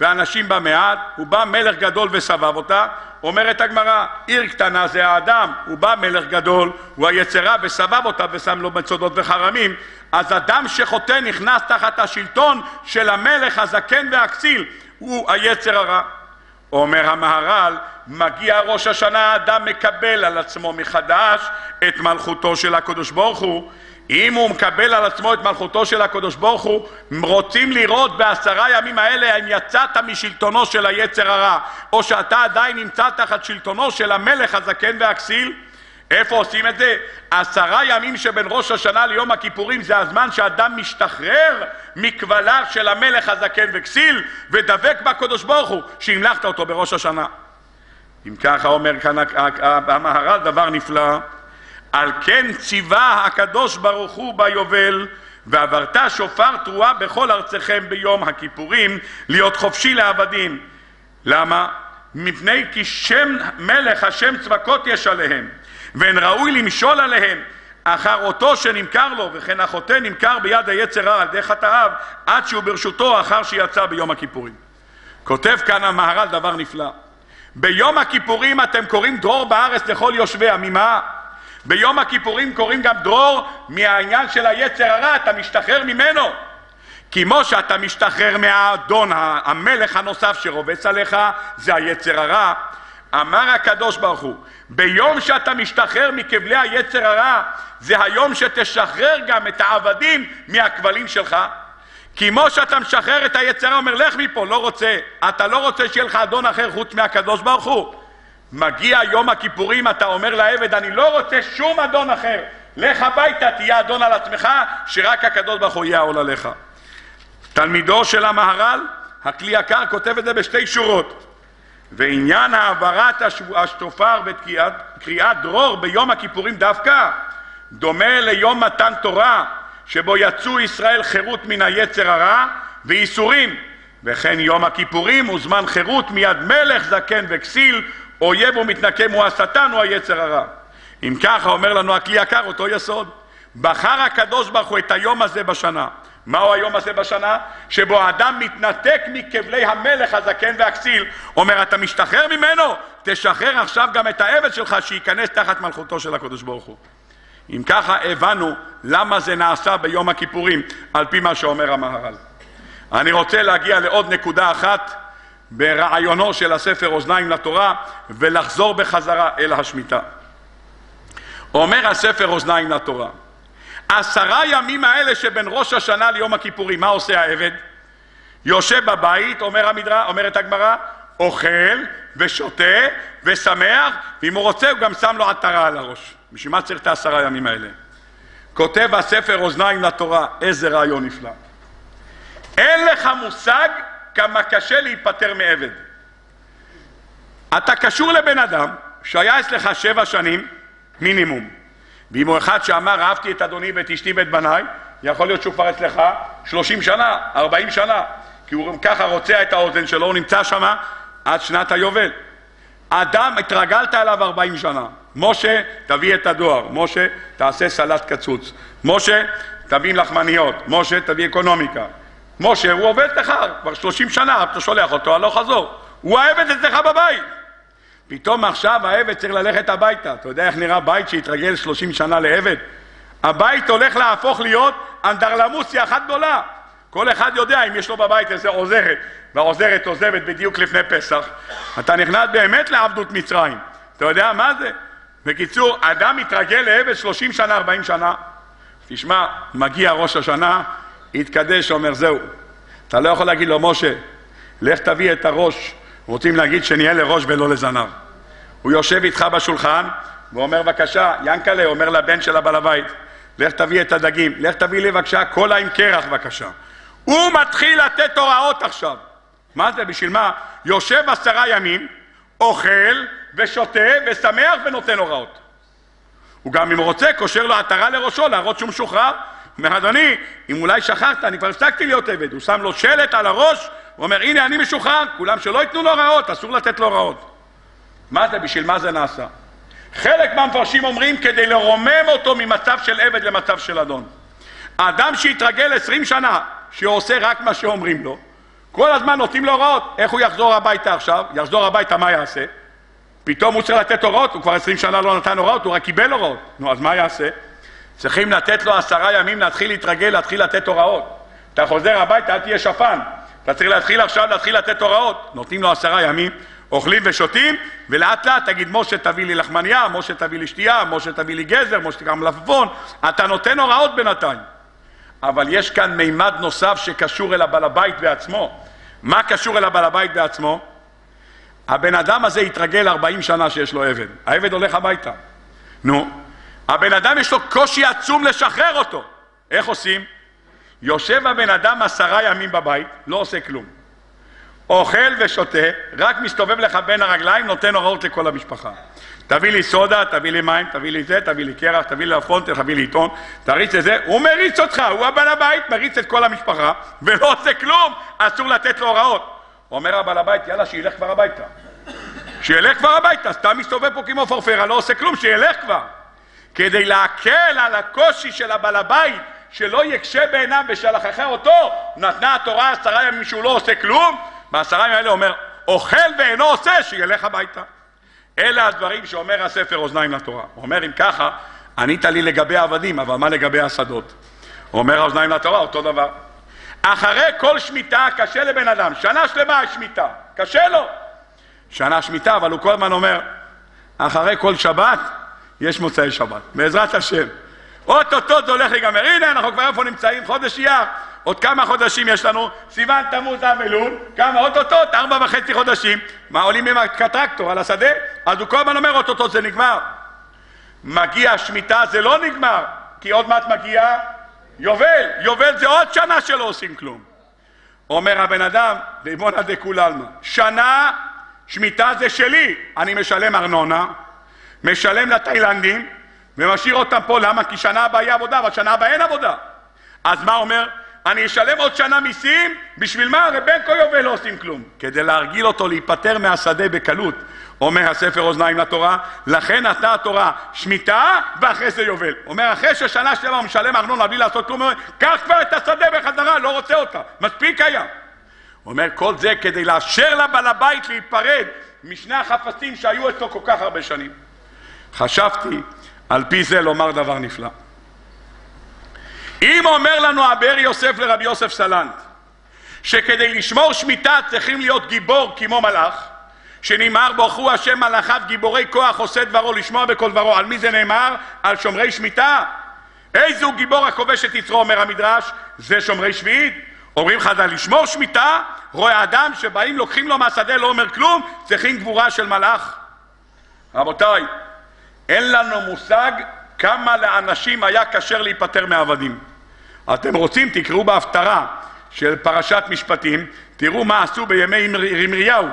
ואנשים בה מעט, הוא בא מלך גדול וסבב אותה, אומרת הגמרא, עיר קטנה זה האדם, הוא בא מלך גדול, הוא היצרה וסבב אותה ושם לו מצודות וחרמים, אז אדם שחוטא נכנס תחת השלטון של המלך הזקן והכסיל, הוא היצר הרע. אומר המהר"ל, מגיע ראש השנה, האדם מקבל על עצמו מחדש את מלכותו של הקדוש ברוך הוא. אם הוא מקבל על עצמו את מלכותו של הקדוש ברוך הוא, רוצים לראות בעשרה ימים האלה אם יצאת משלטונו של היצר הרע, או שאתה עדיין נמצא תחת שלטונו של המלך הזקן והכסיל. איפה עושים את זה? עשרה ימים שבין ראש השנה ליום הכיפורים זה הזמן שאדם משתחרר מכבליו של המלך הזקן וכסיל ודבק בקדוש ברוך הוא שהמלכת אותו בראש השנה. אם ככה אומר כאן המהר"ל דבר נפלא על כן ציווה הקדוש ברוך הוא ביובל ועברת שופר תרועה בכל ארציכם ביום הכיפורים להיות חופשי לעבדים למה? מפני כי שם מלך השם צבקות יש עליהם ואין ראוי למשול עליהם. אחר אותו שנמכר לו וכן החוטא נמכר ביד היצר רע על ידי חטאיו עד שהוא ברשותו אחר שיצא ביום הכיפורים. כותב כאן המהר"ל דבר נפלא. ביום הכיפורים אתם קוראים דרור בארץ לכל יושביה ממה? ביום הכיפורים קוראים גם דרור מהעניין של היצר הרע אתה משתחרר ממנו. כמו שאתה משתחרר מהאדון המלך הנוסף שרובץ עליך זה היצר הרע אמר הקדוש ברוך הוא ביום שאתה משתחרר מכבלי היצר הרע, זה היום שתשחרר גם את העבדים מהכבלים שלך. כמו שאתה משחרר את היצרה, אומר, לך מפה, לא רוצה. אתה לא רוצה שיהיה לך אדון אחר חוץ מהקדוש ברוך הוא. מגיע יום הכיפורים, אתה אומר לעבד, אני לא רוצה שום אדון אחר. לך הביתה, תהיה אדון על עצמך, שרק הקדוש ברוך הוא יהיה העול עליך. תלמידו של המהר"ל, הכלי יקר, כותב את זה בשתי שורות. ועניין העברת השטופר וקריאת דרור ביום הכיפורים דווקא דומה ליום מתן תורה שבו יצאו ישראל חירות מן היצר הרע וייסורים. וכן יום הכיפורים הוא זמן חירות מיד מלך זקן וכסיל אויב ומתנקם הוא השטן הוא היצר הרע. אם ככה אומר לנו הכלי יקר אותו יסוד. בחר הקדוש ברוך הוא את היום הזה בשנה מהו היום הזה בשנה? שבו האדם מתנתק מכבלי המלך הזקן והכסיל אומר אתה משתחרר ממנו? תשחרר עכשיו גם את העבד שלך שייכנס תחת מלכותו של הקדוש ברוך הוא אם ככה הבנו למה זה נעשה ביום הכיפורים על פי מה שאומר המהר"ל אני רוצה להגיע לעוד נקודה אחת ברעיונו של הספר אוזניים לתורה ולחזור בחזרה אל השמיטה אומר הספר אוזניים לתורה עשרה ימים האלה שבין ראש השנה ליום הכיפורים, מה עושה העבד? יושב בבית, אומר המדרה, אומרת הגמרא, אוכל ושותה ושמח, ואם הוא רוצה הוא גם שם לו עטרה על הראש. בשביל מה צריך את העשרה ימים האלה? כותב הספר אוזניים לתורה, איזה רעיון נפלא. אין לך מושג כמה קשה להיפטר מעבד. אתה קשור לבן אדם שהיה אצלך שבע שנים מינימום. ואם הוא אחד שאמר אהבתי את אדוני ואת אשתי ואת בניי, יכול להיות שהוא כבר אצלך שלושים שנה, ארבעים שנה, כי הוא ככה רוצה את האוזן שלו, הוא נמצא שם עד שנת היובל. אדם, התרגלת אליו ארבעים שנה. משה, תביא את הדואר. משה, תעשה סלט קצוץ. משה, תביא לחמניות. משה, תביא אקונומיקה. משה, הוא עובד לך כבר שלושים שנה, אתה שולח אותו הלוך חזור. הוא העבד אצלך בבית. פתאום עכשיו העבד צריך ללכת הביתה. אתה יודע איך נראה בית שהתרגל 30 שנה לעבד? הבית הולך להפוך להיות אנדרלמוסיה אחת גדולה. כל אחד יודע אם יש לו בבית איזה עוזרת, והעוזרת עוזבת בדיוק לפני פסח, אתה נכנס באמת לעבדות מצרים. אתה יודע מה זה? בקיצור, אדם מתרגל לעבד 30 שנה, 40 שנה. תשמע, מגיע ראש השנה, התקדש, אומר זהו. אתה לא יכול להגיד לו, משה, לך תביא את הראש רוצים להגיד שנהיה לראש ולא לזנב. הוא יושב איתך בשולחן ואומר בבקשה, ינקלה אומר לבן של הבעל הבית, לך תביא את הדגים, לך תביא לי בבקשה קולה עם קרח בבקשה. הוא מתחיל לתת הוראות עכשיו. מה זה, בשביל מה? יושב עשרה ימים, אוכל ושותה ושמח ונותן הוראות. הוא גם אם רוצה קושר לו עטרה לראשו להראות שהוא משוחרר. אומר אדוני, אם אולי שכחת, אני כבר הפסקתי להיות עבד. הוא שם לו שלט על הראש הוא אומר, הנה אני משוחרר, כולם שלא ייתנו לו הוראות, אסור לתת לו הוראות. מה זה, בשביל מה זה נעשה? חלק מהמפרשים אומרים כדי לרומם אותו ממצב של עבד למצב של אדון. האדם שהתרגל עשרים שנה, שעושה רק מה שאומרים לו, כל הזמן נותנים לו הוראות. איך הוא יחזור הביתה עכשיו? יחזור הביתה, מה יעשה? פתאום הוא צריך לתת הוראות, הוא כבר עשרים שנה לא נתן הוראות, הוא רק קיבל הוראות. נו, אז מה יעשה? צריכים לתת לו עשרה ימים להתחיל להתרגל, להתחיל לתת הוראות. אתה חוזר הביתה, אל תהיה שפן. אתה צריך להתחיל עכשיו להתחיל לתת הוראות. נותנים לו עשרה ימים, אוכלים ושותים, ולאט לאט תגיד, משה תביא לי לחמניה, משה תביא לי שתייה, משה תביא לי גזר, משה תקרא מלפפון, אתה נותן הוראות בינתיים. אבל יש כאן מימד נוסף שקשור אל הבעל הבית בעצמו. מה קשור אל הבעל הבית בעצמו? הבן אדם הזה התרגל 40 שנה שיש לו עבד. העבד הולך הביתה. נו, הבן אדם יש לו קושי עצום לשחרר אותו. איך עושים? יושב הבן אדם עשרה ימים בבית, לא עושה כלום. אוכל ושותה, רק מסתובב לך בין הרגליים, נותן הוראות לכל המשפחה. תביא לי סודה, תביא לי מים, תביא לי זה, תביא לי קרח, תביא לי לפונטר, תביא לי עיתון, תריץ את זה, הוא מריץ אותך, הוא הבעל הבית, מריץ את כל המשפחה, ולא עושה כלום, אסור לתת לו הוראות. אומר הבעל הבית, יאללה, שילך כבר הביתה. שילך כבר הביתה, סתם מסתובב פה כמו פרפרה, לא עושה כלום, שילך כבר. כדי להקל על הקושי של הבעל הבית שלא יקשה בעיניו בשלחכי אותו, נתנה התורה עשרה ימים שהוא לא עושה כלום, בעשרה ימים האלה אומר, אוכל ואינו עושה, שילך הביתה. אלה הדברים שאומר הספר אוזניים לתורה. הוא אומר, אם ככה, ענית לי לגבי עבדים, אבל מה לגבי השדות? אומר האוזניים לתורה, אותו דבר. אחרי כל שמיטה קשה לבן אדם, שנה שלמה יש שמיטה, קשה לו. שנה שמיטה, אבל הוא כל הזמן אומר, אחרי כל שבת יש מוצאי שבת, בעזרת השם. אוטוטו זה הולך להיגמר. הנה, אנחנו כבר איפה נמצאים? חודש אייר. עוד כמה חודשים יש לנו? סיוון, תמוז, אב אלול, כמה? אוטוטוט, ארבע וחצי חודשים. מה, עולים עם הטרקטור על השדה? אז הוא כל הזמן אומר אוטוטוט זה נגמר. מגיע השמיטה זה לא נגמר, כי עוד מעט מגיע יובל. יובל זה עוד שנה שלא עושים כלום. אומר הבן אדם, דימונה דכוללמה, שנה שמיטה זה שלי, אני משלם ארנונה, משלם לתאילנדים ומשאיר אותם פה, למה? כי שנה הבאה יהיה עבודה, אבל שנה הבאה אין עבודה. אז מה אומר? אני אשלם עוד שנה מיסים, בשביל מה? הרי בין כה יובל לא עושים כלום. כדי להרגיל אותו להיפטר מהשדה בקלות, אומר הספר אוזניים לתורה, לכן נתנה התורה שמיטה ואחרי זה יובל. אומר, אחרי ששנה שלמה הוא משלם ארנונה בלי לעשות כלום, אומר, קח כבר את השדה בחזרה, לא רוצה אותה, מספיק היה. אומר, כל זה כדי לאפשר לבעל הבית להיפרד משני החפצים שהיו אצלו כל כך הרבה שנים. חשבתי על פי זה לומר דבר נפלא. אם אומר לנו הבאר יוסף לרבי יוסף סלנט שכדי לשמור שמיטה צריכים להיות גיבור כמו מלאך שנאמר ברכו השם מלאכיו גיבורי כוח עושה דברו לשמוע בכל דברו על מי זה נאמר? על שומרי שמיטה איזה הוא גיבור הכובש את יצרו אומר המדרש זה שומרי שביעית אומרים חז"ל לשמור שמיטה רואה אדם שבאים לוקחים לו מהשדה לא אומר כלום צריכים גבורה של מלאך רבותיי אין לנו מושג כמה לאנשים היה כשר להיפטר מעבדים אתם רוצים תקראו בהפטרה של פרשת משפטים תראו מה עשו בימי רמריהו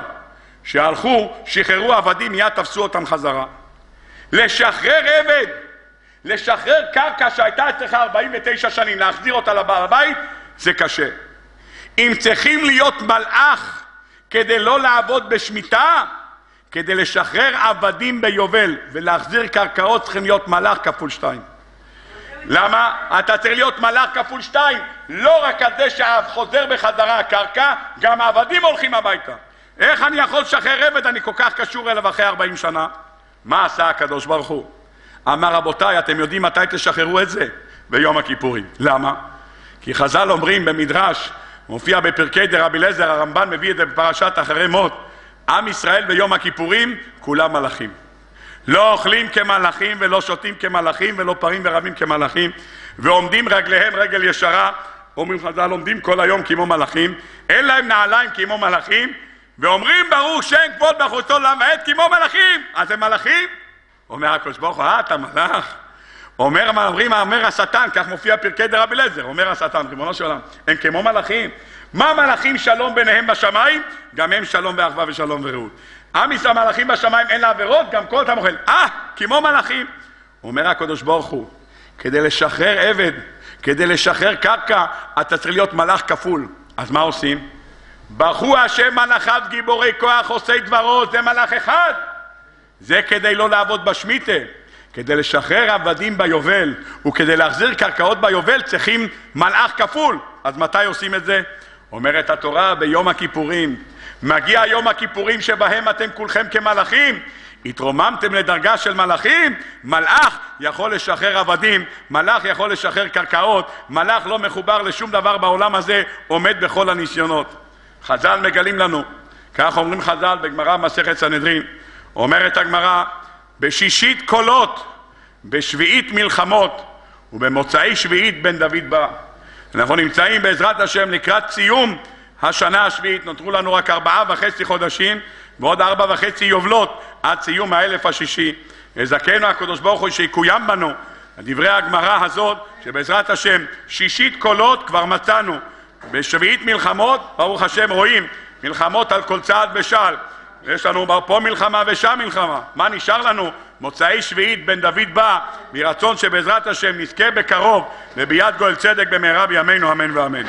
שהלכו, שחררו עבדים, מיד תפסו אותם חזרה. לשחרר עבד, לשחרר קרקע שהייתה אצלך 49 שנים, להחזיר אותה לבעל הבית, זה קשה. אם צריכים להיות מלאך כדי לא לעבוד בשמיטה, כדי לשחרר עבדים ביובל ולהחזיר קרקעות צריכים להיות מלאך כפול שתיים. למה? אתה צריך להיות מלאך כפול שתיים, לא רק על זה שחוזר בחזרה הקרקע, גם העבדים הולכים הביתה. איך אני יכול לשחרר עבד, אני כל כך קשור אליו אחרי 40 שנה? מה עשה הקדוש ברוך הוא? אמר רבותיי, אתם יודעים מתי תשחררו את זה? ביום הכיפורים. למה? כי חז"ל אומרים במדרש, מופיע בפרקי דרבי אליעזר, הרמב"ן מביא את זה בפרשת אחרי מות, עם ישראל ביום הכיפורים כולם מלאכים. לא אוכלים כמלאכים ולא שותים כמלאכים ולא פרים ורבים כמלאכים ועומדים רגליהם רגל ישרה אומרים חז"ל עומדים כל היום כמו מלאכים אין להם נעליים כמו מלאכים ואומרים ברוך שם כבוד מלכותו למעט כמו מלאכים אז הם מלאכים? אומר הקדוש ברוך הוא אה אתה מלאך? אומר אומרים אומר השטן כך מופיע פרקי דרבי אליעזר אומר השטן ריבונו של עולם הם כמו מלאכים מה מלאכים שלום ביניהם בשמיים? גם הם שלום ואחווה ושלום ורעות עם ישראל מלאכים בשמיים אין לה עבירות גם כל אותם אוכל אה כמו מלאכים אומר הקדוש ברוך הוא כדי לשחרר עבד כדי לשחרר קרקע אתה צריך להיות מלאך כפול אז מה עושים? ברכו השם מלאכיו גיבורי כוח עושי דברו, זה מלאך אחד. זה כדי לא לעבוד בשמיטה, כדי לשחרר עבדים ביובל וכדי להחזיר קרקעות ביובל צריכים מלאך כפול. אז מתי עושים את זה? אומרת התורה ביום הכיפורים. מגיע יום הכיפורים שבהם אתם כולכם כמלאכים. התרוממתם לדרגה של מלאכים? מלאך יכול לשחרר עבדים, מלאך יכול לשחרר קרקעות, מלאך לא מחובר לשום דבר בעולם הזה, עומד בכל הניסיונות. חז"ל מגלים לנו, כך אומרים חז"ל בגמרא מסכת סנהדרין, אומרת הגמרא, בשישית קולות, בשביעית מלחמות ובמוצאי שביעית בן דוד בא. אנחנו נמצאים בעזרת השם לקראת סיום השנה השביעית, נותרו לנו רק ארבעה וחצי חודשים ועוד ארבע וחצי יובלות עד סיום האלף השישי. יזכנו הקדוש ברוך הוא שיקוים בנו דברי הגמרא הזאת שבעזרת השם שישית קולות כבר מצאנו בשביעית מלחמות, ברוך השם רואים, מלחמות על כל צעד ושעל. יש לנו פה מלחמה ושם מלחמה. מה נשאר לנו? מוצאי שביעית בן דוד בא, מרצון שבעזרת השם נזכה בקרוב לביאת גואל צדק במהרה בימינו אמן ואמן.